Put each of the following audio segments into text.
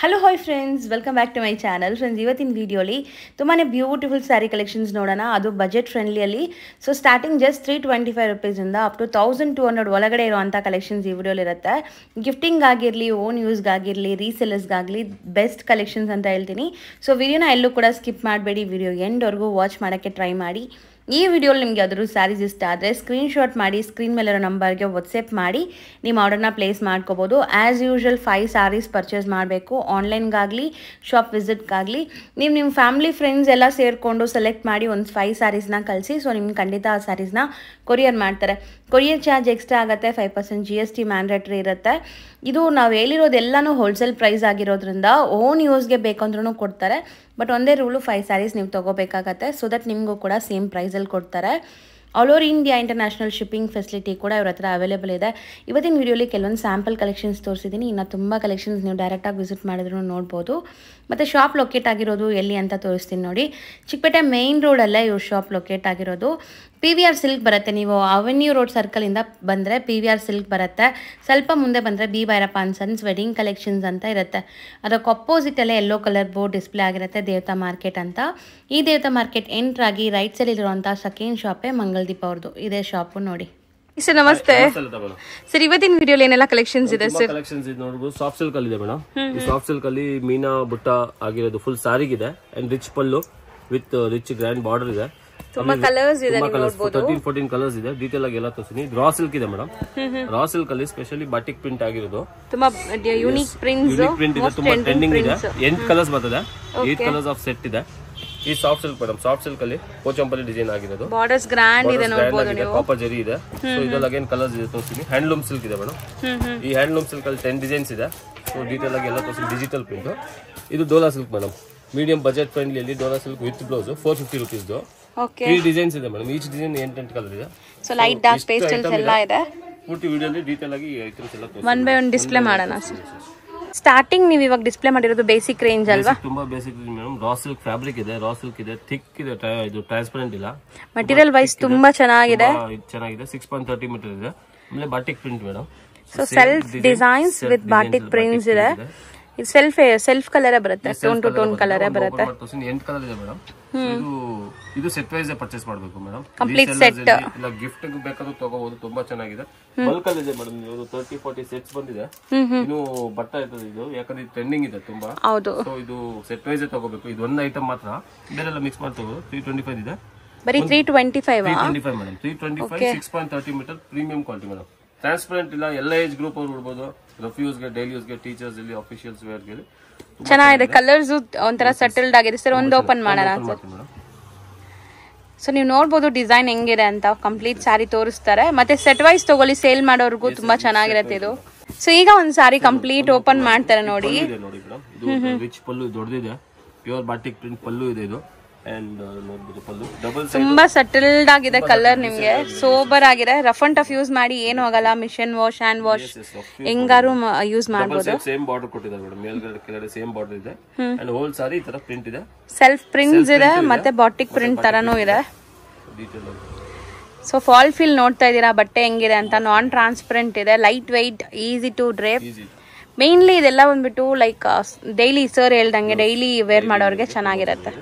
Hello hi friends welcome back to my channel friends ಇವತ್ತಿನ ವೀಡಿಯೋಲಿ ತುಂಬಾ ಬ್ಯೂಟಿಫುಲ್ ಸ್ಯಾರಿ ಕಲೆಕ್ಷನ್ಸ್ ನೋಡೋಣ. ಅದು budget ಫ್ರೆಂಡ್ಲಿಯಲ್ಲಿ so starting just three twenty five ರುಪೀಸಿಂದ up to thousand two hundred ಒಳಗಡೆ ಇರುವಂಥ collections ಈ ವಿಡಿಯೋಲಿ ಇರುತ್ತೆ. ಗಿಫ್ಟಿಂಗ್ ಆಗಿರಲಿ ಓನ್ ಯೂಸ್ಗಾಗಿರಲಿ ರೀಸೆಲರ್ಸ್ಗಾಗಲಿ ಬೆಸ್ಟ್ ಕಲೆಕ್ಷನ್ಸ್ ಅಂತ ಹೇಳ್ತೀನಿ. ಸೊ ವಿಡಿಯೋನ ಎಲ್ಲೂ ಕೂಡ ಸ್ಕಿಪ್ ಮಾಡಬೇಡಿ. ವಿಡಿಯೋ ಎಂಡ್ವರೆಗೂ ವಾಚ್ ಮಾಡೋಕ್ಕೆ ಟ್ರೈ ಮಾಡಿ. ಈ ವಿಡಿಯೋಲಿ ನಿಮಗೆ ಯಾವ್ದಾದ್ರು ಸ್ಯಾರೀಸ್ ಇಷ್ಟ ಆದರೆ ಸ್ಕ್ರೀನ್ಶಾಟ್ ಮಾಡಿ ಸ್ಕ್ರೀನ್ ಮೇಲಿರೋ ನಂಬರ್ಗೆ ವಾಟ್ಸಪ್ ಮಾಡಿ ನಿಮ್ಮ ಆರ್ಡರ್ನ ಪ್ಲೇಸ್ ಮಾಡ್ಕೋಬೋದು. As usual five saris purchase ಮಾಡಬೇಕು. ಆನ್ಲೈನ್ಗಾಗಲಿ ಶಾಪ್ ವಿಸಿಟ್ಗಾಗಲಿ ನೀವು ನಿಮ್ಮ ಫ್ಯಾಮಿಲಿ ಫ್ರೆಂಡ್ಸ್ ಎಲ್ಲ ಸೇರಿಕೊಂಡು ಸೆಲೆಕ್ಟ್ ಮಾಡಿ ಒಂದು ಫೈವ್ ಸ್ಯಾರೀಸ್ನ ಕಳಿಸಿ. ಸೊ ನಿಮ್ಗೆ ಖಂಡಿತ ಆ ಸ್ಯಾರೀಸ್ನ ಕೊರಿಯರ್ ಮಾಡ್ತಾರೆ. ಕೊರಿಯರ್ ಚಾರ್ಜ್ ಎಕ್ಸ್ಟ್ರಾ ಆಗುತ್ತೆ five percent G S T mandatory ಇರುತ್ತೆ. ಇದು ನಾವು ಹೇಳಿರೋದೆಲ್ಲನೂ ಹೋಲ್ಸೇಲ್ ಪ್ರೈಸ್ ಆಗಿರೋದ್ರಿಂದ ಓನ್ ಯೂಸ್ಗೆ ಬೇಕಂದ್ರೂ ಕೊಡ್ತಾರೆ. ಬಟ್ ಒಂದೇ ರೂಲು ಫೈವ್ ಸ್ಯಾರೀಸ್ ನೀವು ತೊಗೋಬೇಕಾಗತ್ತೆ. ಸೊ ದಟ್ ನಿಮಗೂ ಕೂಡ ಸೇಮ್ ಪ್ರೈಸಲ್ಲಿ ಕೊಡ್ತಾರೆ. All over India international shipping facility ಕೂಡ ಇವ್ರ ಹತ್ರ ಅವೈಲೇಬಲ್ ಇದೆ. ಇವತ್ತಿನ ವಿಡಿಯೋಲಿ ಕೆಲವೊಂದು ಸ್ಯಾಂಪಲ್ ಕಲೆಕ್ಷನ್ಸ್ ತೋರಿಸಿದ್ದೀನಿ ಇನ್ನು ತುಂಬ ಕಲೆಕ್ಷನ್ಸ್ ನೀವು ಡೈರೆಕ್ಟಾಗಿ ವಿಸಿಟ್ ಮಾಡಿದ್ರು ನೋಡ್ಬೋದು. ಮತ್ತು ಶಾಪ್ ಲೊಕೇಟ್ ಆಗಿರೋದು ಎಲ್ಲಿ ಅಂತ ತೋರಿಸ್ತೀನಿ ನೋಡಿ. ಚಿಕ್ಕಪೇಟೆ ಮೇಯ್ನ್ ರೋಡಲ್ಲೇ ಇವ್ರ ಶಾಪ್ ಲೊಕೇಟ್ ಆಗಿರೋದು. ಪಿ ವಿ ಆರ್ ಸಿಲ್ಕ್ ಬರುತ್ತೆ. ನೀವು ಅವೆನ್ಯೂ ರೋಡ್ ಸರ್ಕಲಿಂದ ಬಂದರೆ ಪಿ ವಿ ಆರ್ ಸಿಲ್ಕ್ ಬರುತ್ತೆ. ಸ್ವಲ್ಪ ಮುಂದೆ ಬಂದರೆ B Bhairappa and sons wedding collections ಅಂತ ಇರುತ್ತೆ. ಅದಕ್ಕೆ ಅಪೋಸಿಟಲ್ಲೇ ಯೆಲ್ಲೋ ಕಲರ್ ಬೋರ್ಡ್ ಡಿಸ್ಪ್ಲೇ ಆಗಿರುತ್ತೆ ದೇವತಾ ಮಾರ್ಕೆಟ್ ಅಂತ. ಈ ದೇವತಾ ಮಾರ್ಕೆಟ್ ಎಂಟ್ರಾಗಿ ರೈಟ್ ಸೈಡಲ್ಲಿರುವಂಥ ಸೆಕೆಂಡ್ ಶಾಪೇ ಮಂಗಲ್ದೀಪ ಅವ್ರದ್ದು ಇದೇ ಶಾಪು ನೋಡಿ. ಸರ್ ನಮಸ್ತೆ. ಸರ್ ಇವತ್ತಿನ ವಿಡಿಯೋಲಿ ಏನೆಲ್ಲ ಕಲೆಕ್ಷನ್ಸ್ ಇದೆ ಸರ್ ಕಲೆಕ್ಷನ್ಸ್ ಇದೆ ನೋಡ್ಬೋದು. ಸಾಫ್ಟ್ ಸಿಲ್ಕ್ ಅಲ್ಲಿ ಇದೆ ಮೇಡಮ್. ಈ ಸಾಫ್ಟ್ ಸಿಲ್ಕ್ ಅಲ್ಲಿ ಮೀನಾ ಬುಟ್ಟ ಆಗಿರೋದು ಫುಲ್ ಸಾರಿಗಿದೆ and rich pallu with rich grand border ಇದೆ. ತುಂಬಾ ಕಲರ್ಸ್ ಇದೆ ತರ್ಟೀನ್ ಫೋರ್ಟೀನ್ ಕಲರ್ಸ್ ಇದೆ. ಡೀಟೇಲ್ ಆಗಿ ಎಲ್ಲ ತೋರಿಸ್ತೀನಿ. ರಾ ಸಿಲ್ಕ್ ಇದೆ ಮೇಡಮ್ ರಾ ಸಿಲ್ಕ್ ಅಲ್ಲಿ ಸ್ಪೆಷಲಿ ಬಾಟಿಕ್ ಪ್ರಿಂಟ್ ಆಗಿರೋದು. ತುಂಬಾ ಯೂನಿಕ್ ಪ್ರಿಂಟ್ ಇದೆ ತುಂಬಾ ಟ್ರೆಂಡಿಂಗ್ ಇದೆ. ಎಂಟ್ ಕಲರ್ಸ್ ಬರ್ತದೆ. ಏಟ್ ಕಲರ್ಸ್ ಆಫ್ ಸೆಟ್ ಇದೆ. ಈ soft silk madam soft silk ಅಲ್ಲಿ ಕೋಚಂಪಲ್ಲಿ ಡಿಸೈನ್ ಆಗಿರೋದು. ಬಾರ್ಡರ್ಸ್ ಗ್ರ್ಯಾಂಡ್ ಇದೆ ನೋಡಬಹುದು ನೀವು. ಕಾಪರ್ ಜರಿ ಇದೆ. ಸೊ ಇದರಲ್ಲಿ ಅಗೇನ್ ಕಲರ್ಸ್ ಇದೆ ತೋರಿಸ್ತೀನಿ. ಹ್ಯಾಂಡ್ಲೂಮ್ ಸಿಲ್ಕ್ ಇದೆ ಮೇಡಮ್ ಈ ಹ್ಯಾಂಡ್ಲೂಮ್ ಸಿಲ್ಕ್ ಅಲ್ಲಿ ಟೆನ್ ಡಿಸೈನ್ಸ್ ಇದೆ. ಸೊ ಡೀಟೇಲ್ ಆಗಿ ಎಲ್ಲ ತೋರಿಸಿ ಡಿಜಿಟಲ್ ಪ್ರಿಂಟ್ ಇದು Dola silk madam medium budget friendly ಅಲ್ಲಿ Dola silk with blouse four fifty rupees okay ಈ ಡಿಸೈನ್ಸ್ ಇದೆ ಮೇಡಮ್ ಈಚ್ ಡಿಸೈನ್ ಎಂಟೆಂಟು ಕಲರ್ ಇದೆ. ಸೊ ಲೈಟ್ ಡಾರ್ಕ್ ಪೇಸ್ಟಲ್ಸ್ ಎಲ್ಲ ಇದೆ. ಪೂರ್ತಿ ವಿಡಿಯೋದಲ್ಲಿ ಡೀಟೇಲ್ ಆಗಿ ಐಟಮ್ಸ್ ಎಲ್ಲ ತೋರಿಸ್ತೀನಿ ಒನ್ ಬೈ 1 ಡಿಸ್ಪ್ಲೇ ಮಾಡೋಣ ಸರ್ ಸ್ಟಾರ್ಟಿಂಗ್ ನೀವು ಇವಾಗ ಡಿಸ್ಪ್ಲೇ ಮಾಡಿರೋದು ಬೇಸಿಕ್ ರೇಂಜ್ ಅಲ್ವಾ? ತುಂಬಾ basic madam raw silk fabric ಇದೆ ರಾ ಸಿಲ್ಕ್ ಇದೆ. ಥಿಕ್ ಇದೆ ಇದು ಟ್ರಾನ್ಸ್ಪರೆಂಟ್ ಇಲ್ಲ. ಮಟೀರಿಯಲ್ ವೈಸ್ ತುಂಬಾ ಚೆನ್ನಾಗಿದೆ. ಚೆನ್ನಾಗಿದೆ. ಸಿಕ್ಸ್ ಪಾಯಿಂಟ್ ತರ್ಟಿ ಮೀಟರ್ ಇದೆ. ಆಮೇಲೆ batik print madam so self designs with batik prints ಇದೆ. ಇದು ಸೆಲ್ಫ್ ಸೆಲ್ಫ್ ಕಲರೇ ಬರುತ್ತೆ ಟೋನ್ ಟು ಟೋನ್ ಕಲರ್ ಬರುತ್ತೆ. ಎಂಟು ಕಲರ್ ಇದೆ ಮೇಡಮ್ ಇದು ಇದು ಸೆಟ್ ವೈಸ್ ಪರ್ಚೇಸ್ ಮಾಡಬೇಕು ಮೇಡಮ್ Complete set. ಇಲ್ಲ ಗಿಫ್ಟ್ ಬೇಕಾದ್ರೂ ತಗೋಬಹುದು ತುಂಬಾ ಚೆನ್ನಾಗಿದೆ. ಬಲ್ಕ್ ಅಲ್ಲಿ ಇದೆ ಮೇಡಮ್ ಇದು ತರ್ಟಿ ಫೋರ್ಟಿ ಸೆಟ್ಸ್ ಬಂದಿದೆ. ಇನ್ನು ಬಟ್ಟ ಇರ್ತದೆ ಇದು ಯಾಕಂದ್ರೆ ಇದು ಟ್ರೆಂಡಿಂಗ್ ಇದೆ ತುಂಬಾ. ಹೌದು. ಸೊ ಇದು ಸೆಟ್ ವೈಸ್ ತಗೋಬೇಕು. ಇದು ಒಂದು ಐಟಮ್ ಮಾತ್ರ. ಬೇರೆಲ್ಲ ಮಿಕ್ಸ್ ಮಾಡಿ ತಗೋದು ತ್ರೀ ಟ್ವೆಂಟಿ ಫೈವ್ ಇದೆ. ಬರೀ three twenty five three twenty five madam three twenty five six point thirty metre premium quality madam transparent ಇಲ್ಲ ಎಲ್ಲ ಏಜ್ ಗ್ರೂಪ್ ಅವ್ರು ಉಡ್ಬೋದು ರಫ್ಯೂಸ್ಗೆ ಡೈಲಿ ಯೂಸ್ಗೆ ಟೀಚರ್ಸ್ ಇಲ್ಲಿ ಅಫಿಷಿಯಲ್ಸ್ ವೇರ್ಗೆ ಚೆನ್ನಾಗಿದೆ. ಕಲರ್ಸ್ ಒಂಥರ ಸೆಟಲ್ಡ್ ಆಗಿದೆ. ಸರ್ ಒಂದು ಓಪನ್ ಮಾಡೋಣ ಸರ್ ಸೊ ನೀವು ನೋಡ್ಬೋದು ಡಿಸೈನ್ ಹೆಂಗಿದೆ ಅಂತ. ಕಂಪ್ಲೀಟ್ ಸ್ಯಾರಿ ತೋರಿಸ್ತಾರೆ. ಮತ್ತೆ ಸೆಟ್ ವೈಸ್ ತಗೊಳ್ಳಿ. ಸೇಲ್ ಮಾಡೋರ್ಗೂ ತುಂಬಾ ಚೆನ್ನಾಗಿರುತ್ತೆ ಇದು. ಸೊ ಈಗ ಒಂದ್ ಸಾರಿ ಕಂಪ್ಲೀಟ್ ಓಪನ್ ಮಾಡ್ತಾರೆ ನೋಡಿ. ನೋಡಿ ಪಲ್ಲು ದೊಡ್ಡದಿದೆ ಪ್ಯೂರ್ ಬಾಟಿಕ್ ಪ್ರಿಂಟ್ ಪಲ್ಲು ಇದೆ ಇದು. ಅಂಡ್ ನೋಡ್ಬೋದು ಪಲ್ಲು ಡಬಲ್ ಸೈಡ್ ತುಂಬಾ ಸಟಲ್ಡ್ ಆಗಿದೆ ಕಲರ್ ನಿಮ್ಗೆ. ಸೋಬರ್ ಆಗಿದೆ. ರಫ್ ಅಂಡ್ ಟಫ್ ಯೂಸ್ ಮಾಡಿ ಏನು ಆಗಲ್ಲ. ಮಿಷನ್ ವಾಶ್ ಹ್ಯಾಂಡ್ ವಾಶ್ ಹೆಂಗಾರು ಯೂಸ್ ಮಾಡಬಹುದು ಮಾಡ್ಬೋದು. ಸೈಡ್ ಸೇಮ್ ಬಾರ್ಡರ್ ಕೊಟ್ಟಿದ್ದಾರೆ ಮೇಡಮ್. ಮೇಲ್ಗಡೆ ಕೆಳಗಡೆ ಸೇಮ್ ಬಾರ್ಡರ್ ಇದೆ. ಅಂಡ್ ಹೋಲ್ ಸಾರಿ ಈ ತರ ಪ್ರಿಂಟ್ ಇದೆ. ಸೆಲ್ಫ್ ಪ್ರಿಂಟ್ಸ್ ಇದೆ ಮತ್ತೆ ಬಾಟಿಕ್ ಪ್ರಿಂಟ್ ತರನೂ ಇದೆ. ಸೊ ಫಾಲ್ ಫೀಲ್ ನೋಡ್ತಾ ಇದ್ದೀರಾ? ಬಟ್ಟೆ ಹೆಂಗಿದೆ ಅಂತ. ನಾನ್ ಟ್ರಾನ್ಸ್ಪರೆಂಟ್ ಇದೆ light weight easy to drape mainly ಇದೆಲ್ಲ ಬಂದ್ಬಿಟ್ಟು ಲೈಕ್ ಡೈಲಿ ಸರ್ ಹೇಳ್ದಂಗೆ ಡೈಲಿ ವೇರ್ ಮಾಡೋರಿಗೆ ಚೆನ್ನಾಗಿರುತ್ತೆ.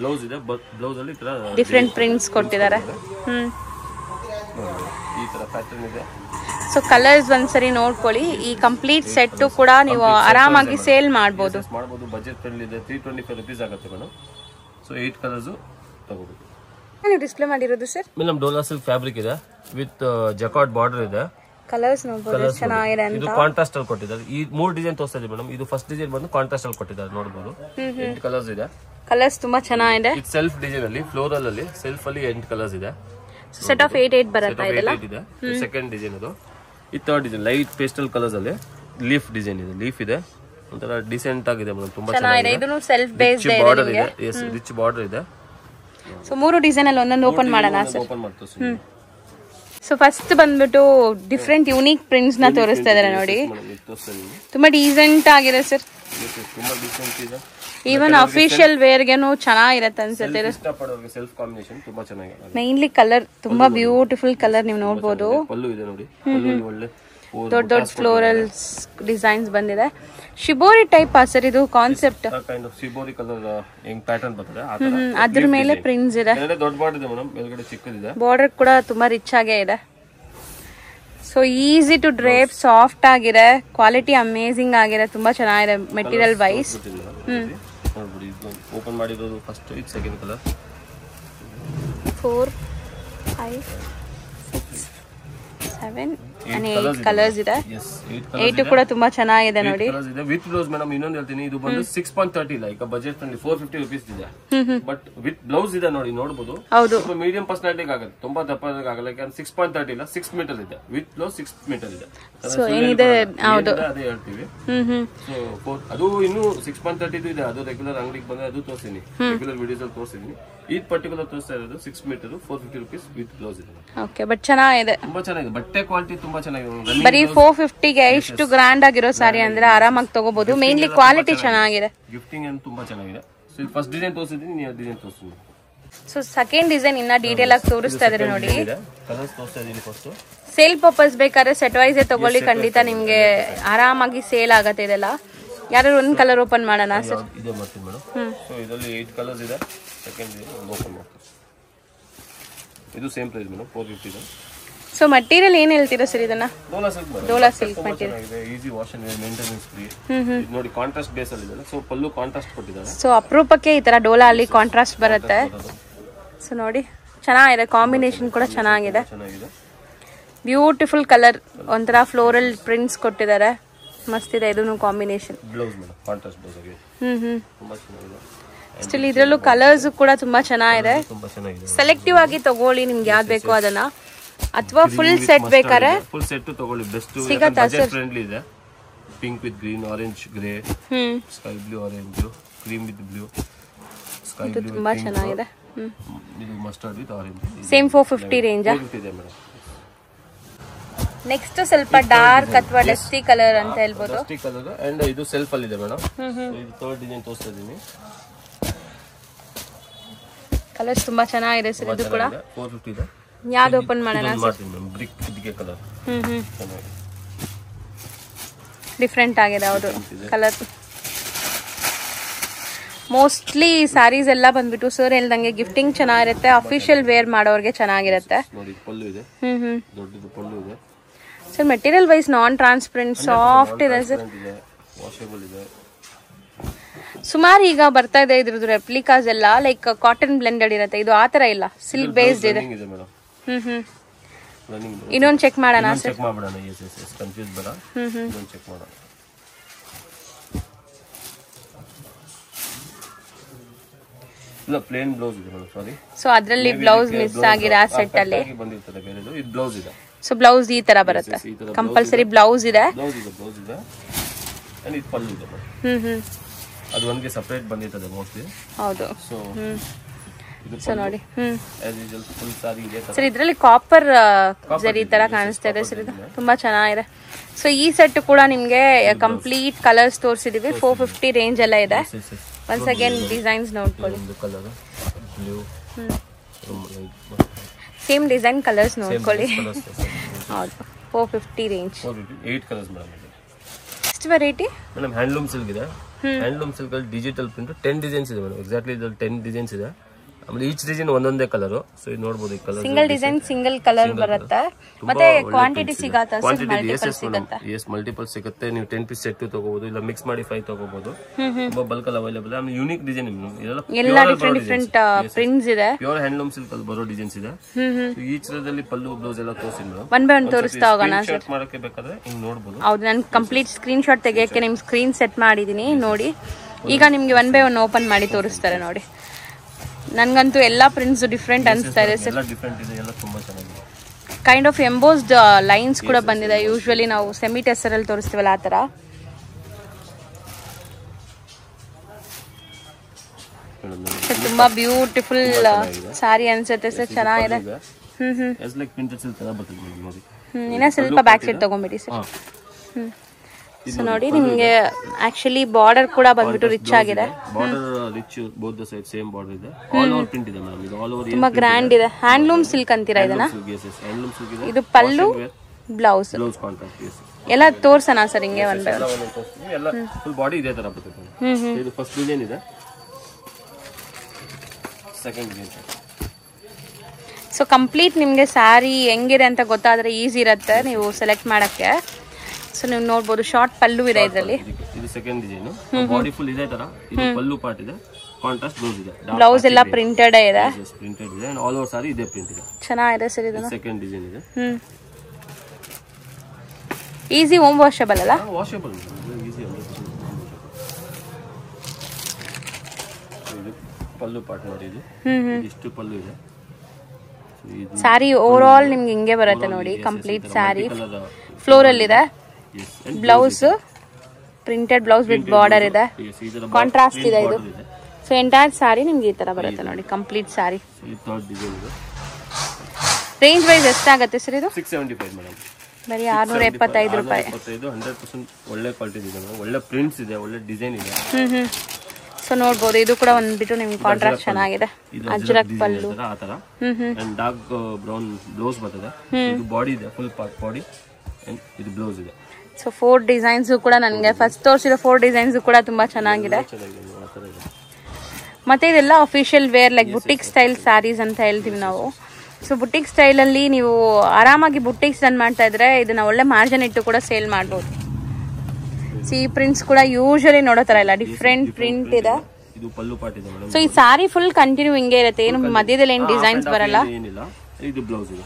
ಬ್ಲೌಸ್ ಇದೆ ಬ್ಲೌಸ್ ಅಲ್ಲಿ ಡಿಫ್ರೆಂಟ್ ಪ್ರಿಂಟ್ಸ್ ಕೊಟ್ಟಿದ್ದಾರೆ. ಹ್ಮ್. ಈ ತರ ಪ್ಯಾಟರ್ನ್ ಇದೆ. ಸೊ ಕಲರ್ಸ್ ಒಂದ್ಸರಿ ನೋಡ್ಕೊಳ್ಳಿ. ಈ ಕಂಪ್ಲೀಟ್ ಸೆಟ್ ಕೂಡ ನೀವು ಆರಾಮಾಗಿ ಸೇಲ್ ಮಾಡಬಹುದು ಮಾಡಬಹುದು ಮಾಡ್ಬೋದು. ಬಜೆಟ್ ಫ್ರೆಂಡ್ಲಿ ಇದೆ. ತ್ರೀ ಟ್ವೆಂಟಿ ಫೈವ್ ರುಪೀಸ್ ಆಗುತ್ತೆ ಮೇಡಮ್ ಸೊ 8 ಕಲರ್ಸ್ ತಗೋಬಹುದು ನಾನು ಡಿಸ್ಪ್ಲೇ ಮಾಡಿರೋದು sir madam Dola silk fabric ಇದೆ. ವಿತ್ ಜಕಾಟ್ ಬಾರ್ಡರ್ ಇದೆ. ಕಲರ್ಸ್ ಎಷ್ಟ್ ಚೆನ್ನಾಗಿದೆ ಇದು ಕಾಂಟ್ರಾಸ್ಟ್ ಅಲ್ಲಿ ಕೊಟ್ಟಿದ್ದಾರೆ. ಈ ಮೂರು ಡಿಸೈನ್ ತೋರಿಸ್ತಾ ಇದೆ ಮೇಡಮ್ ಇದು ಫಸ್ಟ್ ಡಿಸೈನ್ ಬಂದು ಕಾಂಟ್ರಾಸ್ಟ್ ಅಲ್ಲಿ ಕೊಟ್ಟಿದ್ದಾರೆ ನೋಡಬಹುದು ಎಂಟು ಕಲರ್ಸ್ ಇದೆ. ಕಲರ್ಸ್ ತುಂಬಾ ಚೆನ್ನಾಗಿದೆ. ಇದು ಸೆಲ್ಫ್ ಡಿಸೈನ್ ಅಲ್ಲಿ ಫ್ಲೋರಲ್ ಅಲ್ಲಿ ಸೆಲ್ಫ್ ಅಲ್ಲಿ ಎಂಟು ಕಲರ್ಸ್ ಇದೆ. ಸೆಟ್ ಆಫ್ ಏಟ್ ಏಟ್ ಬರುತ್ತೆ ಇದೆಲ್ಲ? ಇದೆ. ಸೆಕೆಂಡ್ ಡಿಸೈನ್ ಅದು. ಈ third design light pastel colours ಅಲ್ಲಿ ಲೀಫ್ ಡಿಸೈನ್ ಇದೆ. ಲೀಫ್ ಇದೆ. ಒಂಥರ ಡಿಸೆಂಟ್ ಆಗಿದೆ ಮೇಡಮ್ ತುಂಬಾ ಚೆನ್ನಾಗಿದೆ. ಇದನ್ನು ಸೆಲ್ಫ್ ಬೇಸ್ಡ್ ರಿಚ್ ಬಾರ್ಡರ್ ಇದೆ. ಎಸ್ ರಿಚ್ ಬಾರ್ಡರ್ ಇದೆ. ಸೊ ಮೂರು ಡಿಸೈನ್ ಅಲ್ಲಿ ಒಂದೊಂದು ಓಪನ್ ಮಾಡೋಣ ಸರ್ ಓಪನ್ ಮಾಡ್ತೀವಿ. ಸೊ ಫಸ್ಟ್ ಬಂದ್ಬಿಟ್ಟು ಡಿಫ್ರೆಂಟ್ ಯುನೀಕ್ ಪ್ರಿಂಟ್ಸ್ನ ತೋರಿಸ್ತಾ ಇದಾರೆ ನೋಡಿ. ತುಂಬಾ ಡೀಸೆಂಟ್ ಆಗಿದೆ ಸರ್ ಈವನ್ ಅಫಿಷಿಯಲ್ ವೇರ್ಗೆನು ಚೆನ್ನಾಗಿರತ್ತೆ ಅನ್ಸುತ್ತೆ ಮೈನ್ಲಿ ಕಲರ್ ತುಂಬಾ ಬ್ಯೂಟಿಫುಲ್ ಕಲರ್ ನೀವು ನೋಡ್ಬೋದು. ದೊಡ್ಡ ದೊಡ್ಡ ಫ್ಲೋರಲ್ ಡಿಸೈನ್ಸ್ ಬಂದಿದೆ. ಶಿಬೋರಿ ಟೈಪ್ ಸರ್ ಇದು ಕಾನ್ಸೆಪ್ಟ್ ಸಿಬೋರಿ ಕಲರ್ ಹೆಂಗ್ ಪ್ಯಾಟರ್ನ್ ಬರ್ತದೆ ಅದ್ರ ಮೇಲೆ ಪ್ರಿಂಟ್ಸ್ ಇದೆ. ದೊಡ್ಡ ಬಾರ್ಡರ್ ಇದೆ ಮೇಡಮ್ ಮೇಲ್ಗಡೆ ಚಿಕ್ಕದಿದೆ. ಬಾರ್ಡರ್ ಕೂಡ ತುಂಬಾ ರಿಚ್ ಆಗೇ ಇದೆ. So easy to drape soft ಆಗಿದೆ. ಕ್ವಾಲಿಟಿ ಅಮೇಸಿಂಗ್ ಆಗಿದೆ. ತುಂಬಾ ಚೆನ್ನಾಗಿದೆ ಮೆಟೀರಿಯಲ್ ವೈಸ್ ನೋಡ್ಬಿಡಿ ಓಪನ್ ಮಾಡಿರೋದು ಫಸ್ಟ್ ಇದು second colour four five six seven eight colours ಇದೆ. ಏಟ್ ಕೂಡ ತುಂಬಾ ಚೆನ್ನಾಗಿದೆ ನೋಡಿ. ಕಲರ್ಸ್ ಇದೆ. ವಿತ್ ಬ್ಲೌಸ್ ಮೇಡಮ್ ಇನ್ನೊಂದು ಹೇಳ್ತೀನಿ. ಇದು ಬಂದು ಸಿಕ್ಸ್ ಪಾಯಿಂಟ್ ತರ್ಟಿ ಈಗ budget friendly four fifty rupees ಇದೆ. ಬಟ್ ವಿತ್ ಬ್ಲೌಸ್ ಇದೆ ನೋಡಿ ನೋಡಬಹುದು ಹೌದು. ಮೀಡಿಯಂ ಪರ್ಸನಾಲಿಟಿಗೆ ಆಗುತ್ತೆ. ತುಂಬಾ ದಪ್ಪ ಆಗಲ್ಲ. ಯಾಕಂದ್ರೆ ಸಿಕ್ಸ್ ಪಾಯಿಂಟ್ ತರ್ಟಿ ಇಲ್ಲ ಸಿಕ್ಸ್ ಮೀಟರ್ ಇದೆ. ವಿತ್ ಬ್ಲೌಸ್ ಸಿಕ್ಸ್ ಮೀಟರ್ ಇದೆ. ಸೊ ಏನಿದೆ? ಹೌದು. ಅದೇ ಹೇಳ್ತೀವಿ. ಅದು ಇನ್ನು ಸಿಕ್ಸ್ ಪಾಯಿಂಟ್ ತರ್ಟಿದು ಇದೆ. ಅದು ರೆಗ್ಯುಲರ್ ಅಂಗಡಿಗೆ ಬಂದ್ರೆ ಅದು ತೋರಿಸ್ತೀನಿ ರೆಗ್ಯುಲರ್ ವಿಡಿಯೋಸ್ ಅಲ್ಲಿ ತೋರಿಸಿದೀನಿ. ಈ ಪರ್ಟಿಕ್ಯುಲರ್ ತೋರಿಸ್ತಾ ಇರೋದು six metre four fifty rupees with blouse ಇದೆ. ಓಕೆ ಬಟ್ ಚೆನ್ನಾಗಿದೆ. ತುಂಬಾ ಚೆನ್ನಾಗಿದೆ. ಬಟ್ಟೆ ಕ್ವಾಲಿಟಿ ತುಂಬಾ ಚೆನ್ನಾಗಿದೆ. ಬರೀ ಫೋರ್ ಫಿಫ್ಟಿಗೆ ಇಷ್ಟು ಗ್ರ್ಯಾಂಡ್ ಆಗಿರೋ ಸಾರಿ ಅಂದ್ರೆ ಆರಾಮಾಗಿ ತಗೋಬಹುದು ಮೇನ್ಲಿ ಕ್ವಾಲಿಟಿ ಚೆನ್ನಾಗಿದೆ. ಗಿಫ್ಟಿಂಗ್ ಏನು ತುಂಬಾ ಚೆನ್ನಾಗಿದೆ. ಸೊ ಇದು ಫಸ್ಟ್ ಡಿಸೈನ್ ತೋರಿಸಿದೀನಿ ನೀವು ಡಿಸೈನ್ ತೋರಿಸ್ತೀನಿ. ಸೊ ಸೆಕೆಂಡ್ ಡಿಸೈನ್ ಇನ್ನ ಡೀಟೇಲ್ ಆಗಿ ತೋರಿಸ್ತಾ ಇದ್ರೆ ನೋಡಿ. ಸೇಲ್ ಪರ್ಪಸ್ ಬೇಕಾದ್ರೆ ಸೆಟ್ ವೈಸ್ ತಗೊಳ್ಳಿ. ಖಂಡಿತ ನಿಮ್ಗೆ ಆರಾಮಾಗಿ ಸೇಲ್ ಆಗತ್ತೆ ಇದೆಲ್ಲ. ಯಾರು ಒಂದ್ ಕಲರ್ ಓಪನ್ ಮಾಡೋಣ ಸರ್ ಇದೆ ಮಾಡ್ತೀನಿ ಮೇಡಮ್ ಸೊ ಇದರಲ್ಲಿ ಏಟ್ ಕಲರ್ಸ್ ಇದೆ. ಸೆಕೆಂಡ್ ಓಪನ್ ಮಾಡ್ತೀನಿ. ಇದು same price madam four fifty ಇದೆ. ಸೊ ಮಟೀರಿಯಲ್ ಏನು ಹೇಳ್ತೀರಾ ಸರ್ ಇದನ್ನ? Dola silk Dola silk material easy wash and maintenance free ನೋಡಿ ಕಾಂಟ್ರಾಸ್ಟ್ ಬೇಸ್ ಅಲ್ಲಿ ಇದೆ. ಸೊ ಪಲ್ಲು ಕಾಂಟ್ರಾಸ್ಟ್ ಕೊಟ್ಟಿದ್ದಾರೆ. ಸೊ ಅಪರೂಪಕ್ಕೆ ಈ ತರ ಡೋಲಾ ಅಲ್ಲಿ ಕಾಂಟ್ರಾಸ್ಟ್ ಬರುತ್ತೆ. ಸೊ ನೋಡಿ ಚೆನ್ನಾಗಿದೆ. ಕಾಂಬಿನೇಷನ್ ಕೂಡ ಚೆನ್ನಾಗಿದೆ. ಚೆನ್ನಾಗಿದೆ. ಬ್ಯೂಟಿಫುಲ್ ಕಲರ್ ಒಂಥರ ಫ್ಲೋರಲ್ ಪ್ರಿಂಟ್ಸ್ ಕೊಟ್ಟಿದ್ದಾರೆ. ಮಸ್ತಿದೆ ಇದನ್ನು combination blouse madam contrast blouse ಆಗಿದೆ ಹ್ಮ್ ಹ್ಮ್. ತುಂಬಾ ಚೆನ್ನಾಗಿದೆ. ಸ್ಟಿಲ್ ಇದ್ರಲ್ಲೂ ಕಲರ್ಸ್ ಕೂಡ ತುಂಬಾ ಚೆನ್ನಾಗಿದೆ. ತುಂಬಾ ಚೆನ್ನಾಗಿದೆ. ಸೆಲೆಕ್ಟಿವ್ ಆಗಿ ತಗೊಳ್ಳಿ ನಿಮ್ಗೆ ಯಾವ್ದು ಬೇಕೋ ಅದನ್ನ. ಅಥವಾ ಫುಲ್ ಸೆಟ್ ಬೇಕಾರೆ ಫುಲ್ ಸೆಟ್ ತಗೊಳ್ಳಿ. ಬೆಸ್ಟ್ ಸಿಗತ್ತಾ ಬಜೆಟ್ ಫ್ರೆಂಡ್ಲಿ ಇದೆ. Pink with green orange grey sky blue orange cream with blue sky blue ತುಂಬಾ ಚೆನ್ನಾಗಿದೆ. ಇದು mustard with orange same four fifty range ಇದೆ ಮೇಡಮ್ ನೆಕ್ಸ್ಟ್ ಸ್ವಲ್ಪ ಡಾರ್ಕ್ ಅಥವಾ ಡಸ್ಟಿ ಕಲರ್ ಅಂತ ಹೇಳ್ಬೋದು. ಡಸ್ಟಿ ಕಲರ್ ಅಂಡ್ ಇದು ಸೆಲ್ಫ್ ಅಲ್ಲಿ ಇದೆ ಮೇಡಮ್. ಇದು ಥರ್ಡ್ ಡಿಸೈನ್ ತೋರಿಸ್ತಾ ಇದೀನಿ. ಕಲರ್ಸ್ ತುಂಬಾ ಚೆನ್ನಾಗಿದೆ ಸರ್ ಇದು ಕೂಡ. ಫೋರ್ ಫಿಫ್ಟಿ ಇದೆ. ಯಾವ್ದು ಓಪನ್ ಮಾಡೋಣ ಮಾಡ್ತೀನಿ ಮ್ಯಾಮ್ ಬ್ರಿಕ್ ಇದಕ್ಕೆ ಕಲರ್ ಹ್ಮ್ ಹ್ಮ್. ಡಿಫ್ರೆಂಟ್ ಆಗಿದೆ ಅವರು ಕಲರ್ ಮೋಸ್ಟ್ಲಿ ಸ್ಯಾರೀಸ್ ಎಲ್ಲ ಬಂದ್ಬಿಟ್ಟು ಸರ್ ಹೇಳ್ದಂಗೆ ಗಿಫ್ಟಿಂಗ್ ಚೆನ್ನಾಗಿರುತ್ತೆ. ಅಫಿಷಿಯಲ್ ವೇರ್ ಮಾಡೋರ್ಗೆ ಚೆನ್ನಾಗಿರುತ್ತೆ. ನೋಡಿ ಪಲ್ಲು ಇದೆ. ಹ್ಮ್ ಹ್ಮ್. ದೊಡ್ಡದು ಪಲ್ಲು ಇದೆ. Sir material wise non transparent soft ಇದೆ ಸರ್ ಸುಮಾರು ಈಗ ಬರ್ತಾ ಇದೆ ಇದ್ರದ್ದು ರೆಪ್ಲಿಕಾಸ್ ಎಲ್ಲ ಲೈಕ್ ಕಾಟನ್ ಬ್ಲೆಂಡೆಡ್ ಇರುತ್ತೆ. ಇದು ಆತರ ಇಲ್ಲ ಸಿಲ್ಕ್ ಬೇಸ್ಡ್ ಇದೆ. ಹ್ಮ್ ಹ್ಮ್. ಇನ್ನೊಂದು ಚೆಕ್ ಮಾಡೋಣ ಸರ್ ಚೆಕ್ ಮಾಡೋಣ. ಇಲ್ಲ ಪ್ಲೇನ್ ಬ್ಲೌಸ್ ಇದೆ ಮೇಡಮ್ ಸಾರಿ ಸೊ ಅದರಲ್ಲಿ ಬ್ಲೌಸ್ ಮಿಸ್ ಆಗಿದೆ ಆ ಸೆಟ್ ಅಲ್ಲಿ. ಬಂದಿರ್ತದೆ ಬೇರೆ ಇದು ಬ್ಲೌಸ್ ಇದೆ. ಸೊ ಬ್ಲೌಸ್ ಈ ತರ ಬರುತ್ತೆ. ಈ ಕಂಪಲ್ಸರಿ ಬ್ಲೌಸ್ ಇದೆ. ಹ್ಮ್ ಹ್ಮ್. ಅದು ಒಂದಿಗೆ ಸಪ್ರೇಟ್ ಬಂದಿರ್ತದೆ ಮೋಸ್ಟ್ಲಿ ಹೌದು. ಸೊ ಸೊ ನೋಡಿ. ಹ್ಮ್. ಸಾರಿ ಸರ್ ಇದ್ರಲ್ಲಿ ಕಾಪರ್ ಜರಿ ತರ ಕಾಣಿಸ್ತಾ ಇದೆ. ಸರ್ ಇದು. ತುಂಬಾ ಚೆನ್ನಾಗಿದೆ. ಸೊ ಈ ಸೆಟ್ ಕೂಡ ನಿಮ್ಗೆ ಕಂಪ್ಲೀಟ್ ಕಲರ್ಸ್ ತೋರಿಸಿದೀವಿ. ಫೋರ್ ಫಿಫ್ಟಿ ರೇಂಜ್ ಎಲ್ಲ ಇದೆ. ಒನ್ಸ್ ಅಗೇನ್ ಡಿಸೈನ್ಸ್ ನೋಡ್ಕೊಳ್ಳಿ. ಸೇಮ್ ಡಿಸೈನ್ ಕಲರ್ಸ್ ನೋಡ್ಕೊಳ್ಳಿ ಹೌದು four fifty range eight colours madam ಎಷ್ಟು ವೆರೈಟಿ ಮೇಡಮ್ ಹ್ಯಾಂಡ್ಲೂಮ್ ಸಿಲ್ಕ್ ಇದೆ. ಹ್ಯಾಂಡ್ಲೂಮ್ ಸಿಲ್ಕ್ ಅಲ್ಲಿ ಡಿಜಿಟಲ್ ಪ್ರಿಂಟ್ ಟೆನ್ ಡಿಸೈನ್ಸ್ ಇದೆ ಮೇಡಮ್ ಎಕ್ಸಾಕ್ಟ್ಲಿ ಇದ್ರಲ್ಲಿ ಟೆನ್ ಡಿಸೈನ್ಸ್ ಇದೆ. ಆಮೇಲೆ ಈಚ್ ಡಿಸೈನ್ ಒಂದೊಂದೇ ಕಲರ್ ಸೊ ಇದು ನೋಡಬಹುದು ಈ colour single design single colour ಬರುತ್ತೆ? ಮತ್ತೆ ಕ್ವಾಂಟಿಟಿ ಸಿಗತ್ತಾ? Sir quantity yes multiple yes yes multiple ಸಿಗುತ್ತೆ. ನೀವು ಟೆನ್ ಪೀಸ್ ಸೆಟ್ ತಗೋಬಹುದು ಇಲ್ಲ ಮಿಕ್ಸ್ ಮಾಡಿ ಫೈವ್ ತಗೋಬಹುದು ತುಂಬಾ ಬಲ್ಕ್ ಅಲ್ಲಿ ಅವೈಲೇಬಲ್ ಆಮೇಲೆ ಯೂನಿಕ್ ಡಿಸೈನ್ ಎಲ್ಲ ಡಿಫ್ರೆಂಟ್ ಡಿಫ್ರೆಂಟ್ ಪ್ರಿಂಟ್ಸ್ ಇದೆ. ಪ್ಯೂರ್ ಹ್ಯಾಂಡ್ಲೂಮ್ ಸಿಲ್ಕ್ ಅಲ್ಲಿ ಬರೋ ಡಿಸೈನ್ಸ್ ಇದೆ. ಈ ಚಿತ್ರದಲ್ಲಿ ಪಲ್ಲು ಬ್ಲೌಸ್ ಎಲ್ಲ ತೋರಿಸಿ ಮೇಡಮ್. ಒನ್ ಬೈ ಒನ್ ತೋರಿಸ್ತಾ ಹೋಗೋಣ. ಶರ್ಟ್ ಮಾಡಕ್ಕೆ ಬೇಕಾದ್ರೆ ಹಿಂಗ್ ನೋಡ್ಬೋದು. ಹೌದು ನಾನು ಕಂಪ್ಲೀಟ್ ಸ್ಕ್ರೀನ್ ಶಾಟ್ ತೆಗೆಯಕ್ಕೆ ನಿಮ್ ಸ್ಕ್ರೀನ್ ಸೆಟ್ ಮಾಡಿದೀನಿ ನೋಡಿ. ಈಗ ನಿಮ್ಗೆ ಒನ್ ಬೈ ಒನ್ ಓಪನ್ ಮಾಡಿ ತೋರಿಸ್ತಾರೆ ನೋಡಿ. ನನ್ಗಂತೂ ಎಲ್ಲ ಪ್ರಿಂಟ್ಸ್ ಡಿಫ್ರೆಂಟ್ ಅನಿಸ್ತಾ ಇದೆ sir kind of embossed lines ಕೂಡ ಬಂದಿದೆ. ಯೂಶ್ವಲಿ ನಾವು ಸೆಮಿ ಟೆಸರಲ್ಲಿ ತೋರಿಸ್ತೀವಲ್ಲ ಆ ಥರ. ಸರ್ ತುಂಬಾ ಬ್ಯೂಟಿಫುಲ್ ಸಾರಿ ಅನ್ಸುತ್ತೆ ಸರ್ ಚೆನ್ನಾಗಿದೆ. ಹ್ಮ್ ಹ್ಮ್. ಇನ್ನ ಸ್ವಲ್ಪ ಬ್ಯಾಕ್ ಸೈಡ್ ತಗೊಂಬಿಡಿ ಸರ್ ಹ್ಮ್. ಸೊ ನೋಡಿ ನಿಮಗೆ ಆಕ್ಚುಲಿ ಬಾರ್ಡರ್ ಕೂಡ ಬಂದ್ಬಿಟ್ಟು ರಿಚ್ ಆಗಿದೆ. ತುಂಬಾ ಗ್ರ್ಯಾಂಡ್ ಇದೆ. ಹ್ಯಾಂಡ್ಲೂಮ್ ಸಿಲ್ಕ್ ಅಂತೀರಾ ಇದನ್ನ? ಇದು. ಪಲ್ಲು ಬ್ಲೌಸ್ ಎಲ್ಲ ತೋರ್ಸೋಣ ಸರ್ ಹಿಂಗೆ ಒಂದು ಬಾಡಿ ಇದೇ ತರ ಇದು ಫಸ್ಟ್ ಡಿಸೈನ್ ಇದೆ. ಸೆಕೆಂಡ್ ಡಿಸೈನ್ ಸೊ ಕಂಪ್ಲೀಟ್ ನಿಮಗೆ ಸ್ಯಾರಿ ಹೆಂಗಿದೆ ಅಂತ ಗೊತ್ತಾದ್ರೆ ಈಸಿ ಇರುತ್ತೆ ನೀವು ಸೆಲೆಕ್ಟ್ ಮಾಡಕ್ಕೆ. ಸೊ ನೀವು ನೋಡ್ಬೋದು ಶಾರ್ಟ್ ಪಲ್ಲು ಇದೆ ಇದರಲ್ಲಿ. ಇದು ಸೆಕೆಂಡ್ ಡಿಸೈನ್ ಬಾಡಿ ಫುಲ್ ಇದೇ ತರ. ಇದು ಪಲ್ಲು ಪಾರ್ಟ್ ಇದೆ. ಕಾಂಟ್ರಾಸ್ಟ್ ಬ್ಲೌಸ್ ಇದೆ. ಬ್ಲೌಸ್ ಎಲ್ಲ ಪ್ರಿಂಟೆಡ್ ಇದೆ? ಪ್ರಿಂಟೆಡ್ ಇದೆ. ಅಂಡ್ ಆಲ್ ಓವರ್ ಸಾರಿ ಇದೆ ಪ್ರಿಂಟ್ ಇದೆ. ಚೆನ್ನಾಗಿದೆ ಸರ್ ಇದು ಸೆಕೆಂಡ್ ಡಿಸೈನ್ ಇದೆ. ಈಸಿ ಹೋಮ್ ವಾಷಬಲ್ ಅಲ್ಲ? ವಾಷಬಲ್ ಈಸಿ ಇದು ಪಲ್ಲು ಪಾರ್ಟ್ ನೋಡಿ ಇದು. ಇಷ್ಟು ಪಲ್ಲು ಇದೆ. ಸಾರಿ ಓವರ್ ಆಲ್ ನಿಮ್ಗೆ ಹಿಂಗೆ ಬರುತ್ತೆ ನೋಡಿ ಕಂಪ್ಲೀಟ್ ಸಾರಿ ಫ್ಲೋರ್ ಫ್ಲೋರಲ್ ಇದೆ. Blouse printed blouse with border ಇದೆ. ಕಾಂಟ್ರಾಸ್ಟ್ ಇದೆ ಇದು. ಸೊ ಎಂಟೈರ್ ಸಾರಿ ನಿಮ್ಗೆ ಈ ತರ ಬರುತ್ತೆ ನೋಡಿ ಕಂಪ್ಲೀಟ್ ಸಾರಿ ರೇಂಜ್ ವೈಸ್ ಎಷ್ಟಾಗುತ್ತೆ ಸರ್ ಇದು? ಬರೀ ಆರ್ನೂರ ಎಪ್ಪತ್ತೈದು ರೂಪಾಯಿ. ಒಳ್ಳೆ ಕ್ವಾಲಿಟಿ ಇದೆ. ಒಳ್ಳೆ ಪ್ರಿಂಟ್ಸ್ ಇದೆ ಒಳ್ಳೆ ಡಿಸೈನ್ ಇದೆ. ಸೊ ನೋಡ್ಬೋದು ಇದು ಕೂಡ ಒಂದ್ಬಿಟ್ಟು ನಿಮ್ಗೆ ಕಾಂಟ್ರಾಸ್ಟ್ ಚೆನ್ನಾಗಿದೆ. Ajrakh pallu. Dark brown blouse ಬರ್ತದೆ. ಇದು ಬಾಡಿ ಇದೆ ಫುಲ್ ಪಾರ್ಟ್ ಬಾಡಿ ಇದು ಬ್ಲೌಸ್ ಇದೆ. ಸೊ ಫೋರ್ ಡಿಸೈನ್ಸ್ ಕೂಡ ನನಗೆ. ಫಸ್ಟ್ ತೋರಿಸಿರೋ ಫೋರ್ ಡಿಸೈನ್ಸ್ ಕೂಡ ತುಂಬಾ ಚೆನ್ನಾಗಿದೆ. ಮತ್ತೆ ಇದೆಲ್ಲ official wear like boutique style saris ಅಂತ ಹೇಳ್ತೀವಿ ನಾವು. ಸೊ ಬುಟಿಕ್ ಸ್ಟೈಲಲ್ಲಿ ನೀವು ಆರಾಮಾಗಿ ಬುಟಿಕ್ಸ್ ರನ್ ಮಾಡ್ತಾ ಇದ್ರೆ ಇದನ್ನ ಒಳ್ಳೆ ಮಾರ್ಜಿನ್ ಇಟ್ಟು ಕೂಡ ಸೇಲ್ ಮಾಡ್ಬೋದು. ಸಿ ಪ್ರಿಂಟ್ಸ್ ಕೂಡ ಯೂಶಲಿ ನೋಡೋ ತರ ಇಲ್ಲ. ಡಿಫ್ರೆಂಟ್ ಪ್ರಿಂಟ್ ಇದೆ. ಸೊ ಈ ಸಾರಿ ಫುಲ್ ಕಂಟಿನ್ಯೂ ಹಿಂಗೆ ಇರುತ್ತೆ. ಏನು ಮಧ್ಯದಲ್ಲಿ ಏನು ಡಿಸೈನ್ಸ್ ಬರಲ್ಲ. ಇದು ಬ್ಲೌಸ್ ಇದೆ.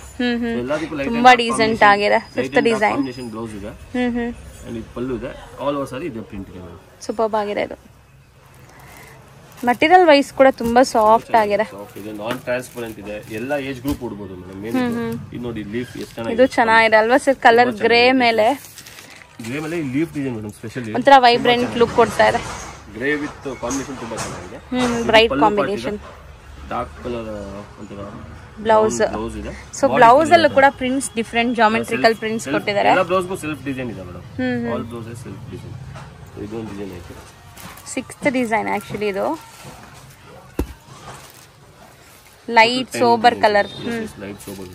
ಎಲ್ಲದಕ್ಕೂ ಲೈಟ್ ತುಂಬಾ ಡೀಸೆಂಟ್ ಆಗಿದೆ. ಫಿಫ್ತ್ ಡಿಸೈನ್ ಕಾಂಬಿನೇಷನ್ ಬ್ಲೌಸ್ ಇದೆ. Hmm hmm. ಅಂಡ್ ಇದು ಪಲ್ಲು ಇದೆ. ಆಲ್ ಓವರ್ ಸಾರಿ ಇದೆ ಪ್ರಿಂಟ್ ಇದೆ ಸೂಪರ್ಬ್ ಸೂಪರ್ ಆಗಿದೆ ಇದು. ಮಟೀರಿಯಲ್ ವೈಸ್ ಕೂಡ ತುಂಬಾ ಸಾಫ್ಟ್ ಆಗಿದೆ. ಸಾಫ್ಟ್ ಇದೆ. ನಾನ್ ಟ್ರಾನ್ಸ್ಪರೆಂಟ್ ಇದೆ. ಎಲ್ಲ ಏಜ್ ಗ್ರೂಪ್ ಉಡಬಹುದು ಮೇಡಮ್. ಇದು ನೋಡಿ ಲೀಫ್ ಎಷ್ಟು ಚೆನ್ನಾಗಿದೆ. ಇದು ಚೆನ್ನಾಗಿದೆ ಅಲ್ವಾ ಸರ್ ಕಲರ್ ಗ್ರೇ ಮೇಲೆ. ಗ್ರೇ ಮೇಲೆ ಲೀಫ್ ಡಿಸೈನ್ ಮೇಡಮ್ ಸ್ಪೆಷಲಿ ಒಂಥರ ವೈಬ್ರೆಂಟ್ ಲುಕ್ ಕೊಡ್ತಾ ಇದೆ. ಗ್ರೇ ವಿತ್ ಕಾಂಬಿನೇಷನ್ ತುಂಬಾ ಚೆನ್ನಾಗಿದೆ. Hmm bright combination dark colour ಒಂಥರ ಬ್ಲೌಸ್ ಬ್ಲೌಸ್ ಇದೆ. ಸೊ ಬ್ಲೌಸ್ ಅಲ್ಲೂ ಕೂಡ ಪ್ರಿಂಟ್ಸ್ ಡಿಫ್ರೆಂಟ್ ಜಾಮೆಟ್ರಿಕಲ್ ಪ್ರಿಂಟ್ಸ್ ಕೊಟ್ಟಿದ್ದಾರೆ. ಎಲ್ಲ ಬ್ಲೌಸ್ಗೂ ಸೆಲ್ಫ್ ಡಿಸೈನ್ ಇದೆ madam all blouse self design ಇದೊಂದು ಡಿಸೈನ್ ಐತೆ. ಸಿಕ್ಸ್ತ್ ಡಿಸೈನ್ ಆಕ್ಚುಲಿ ಇದು. Light sober colour light sober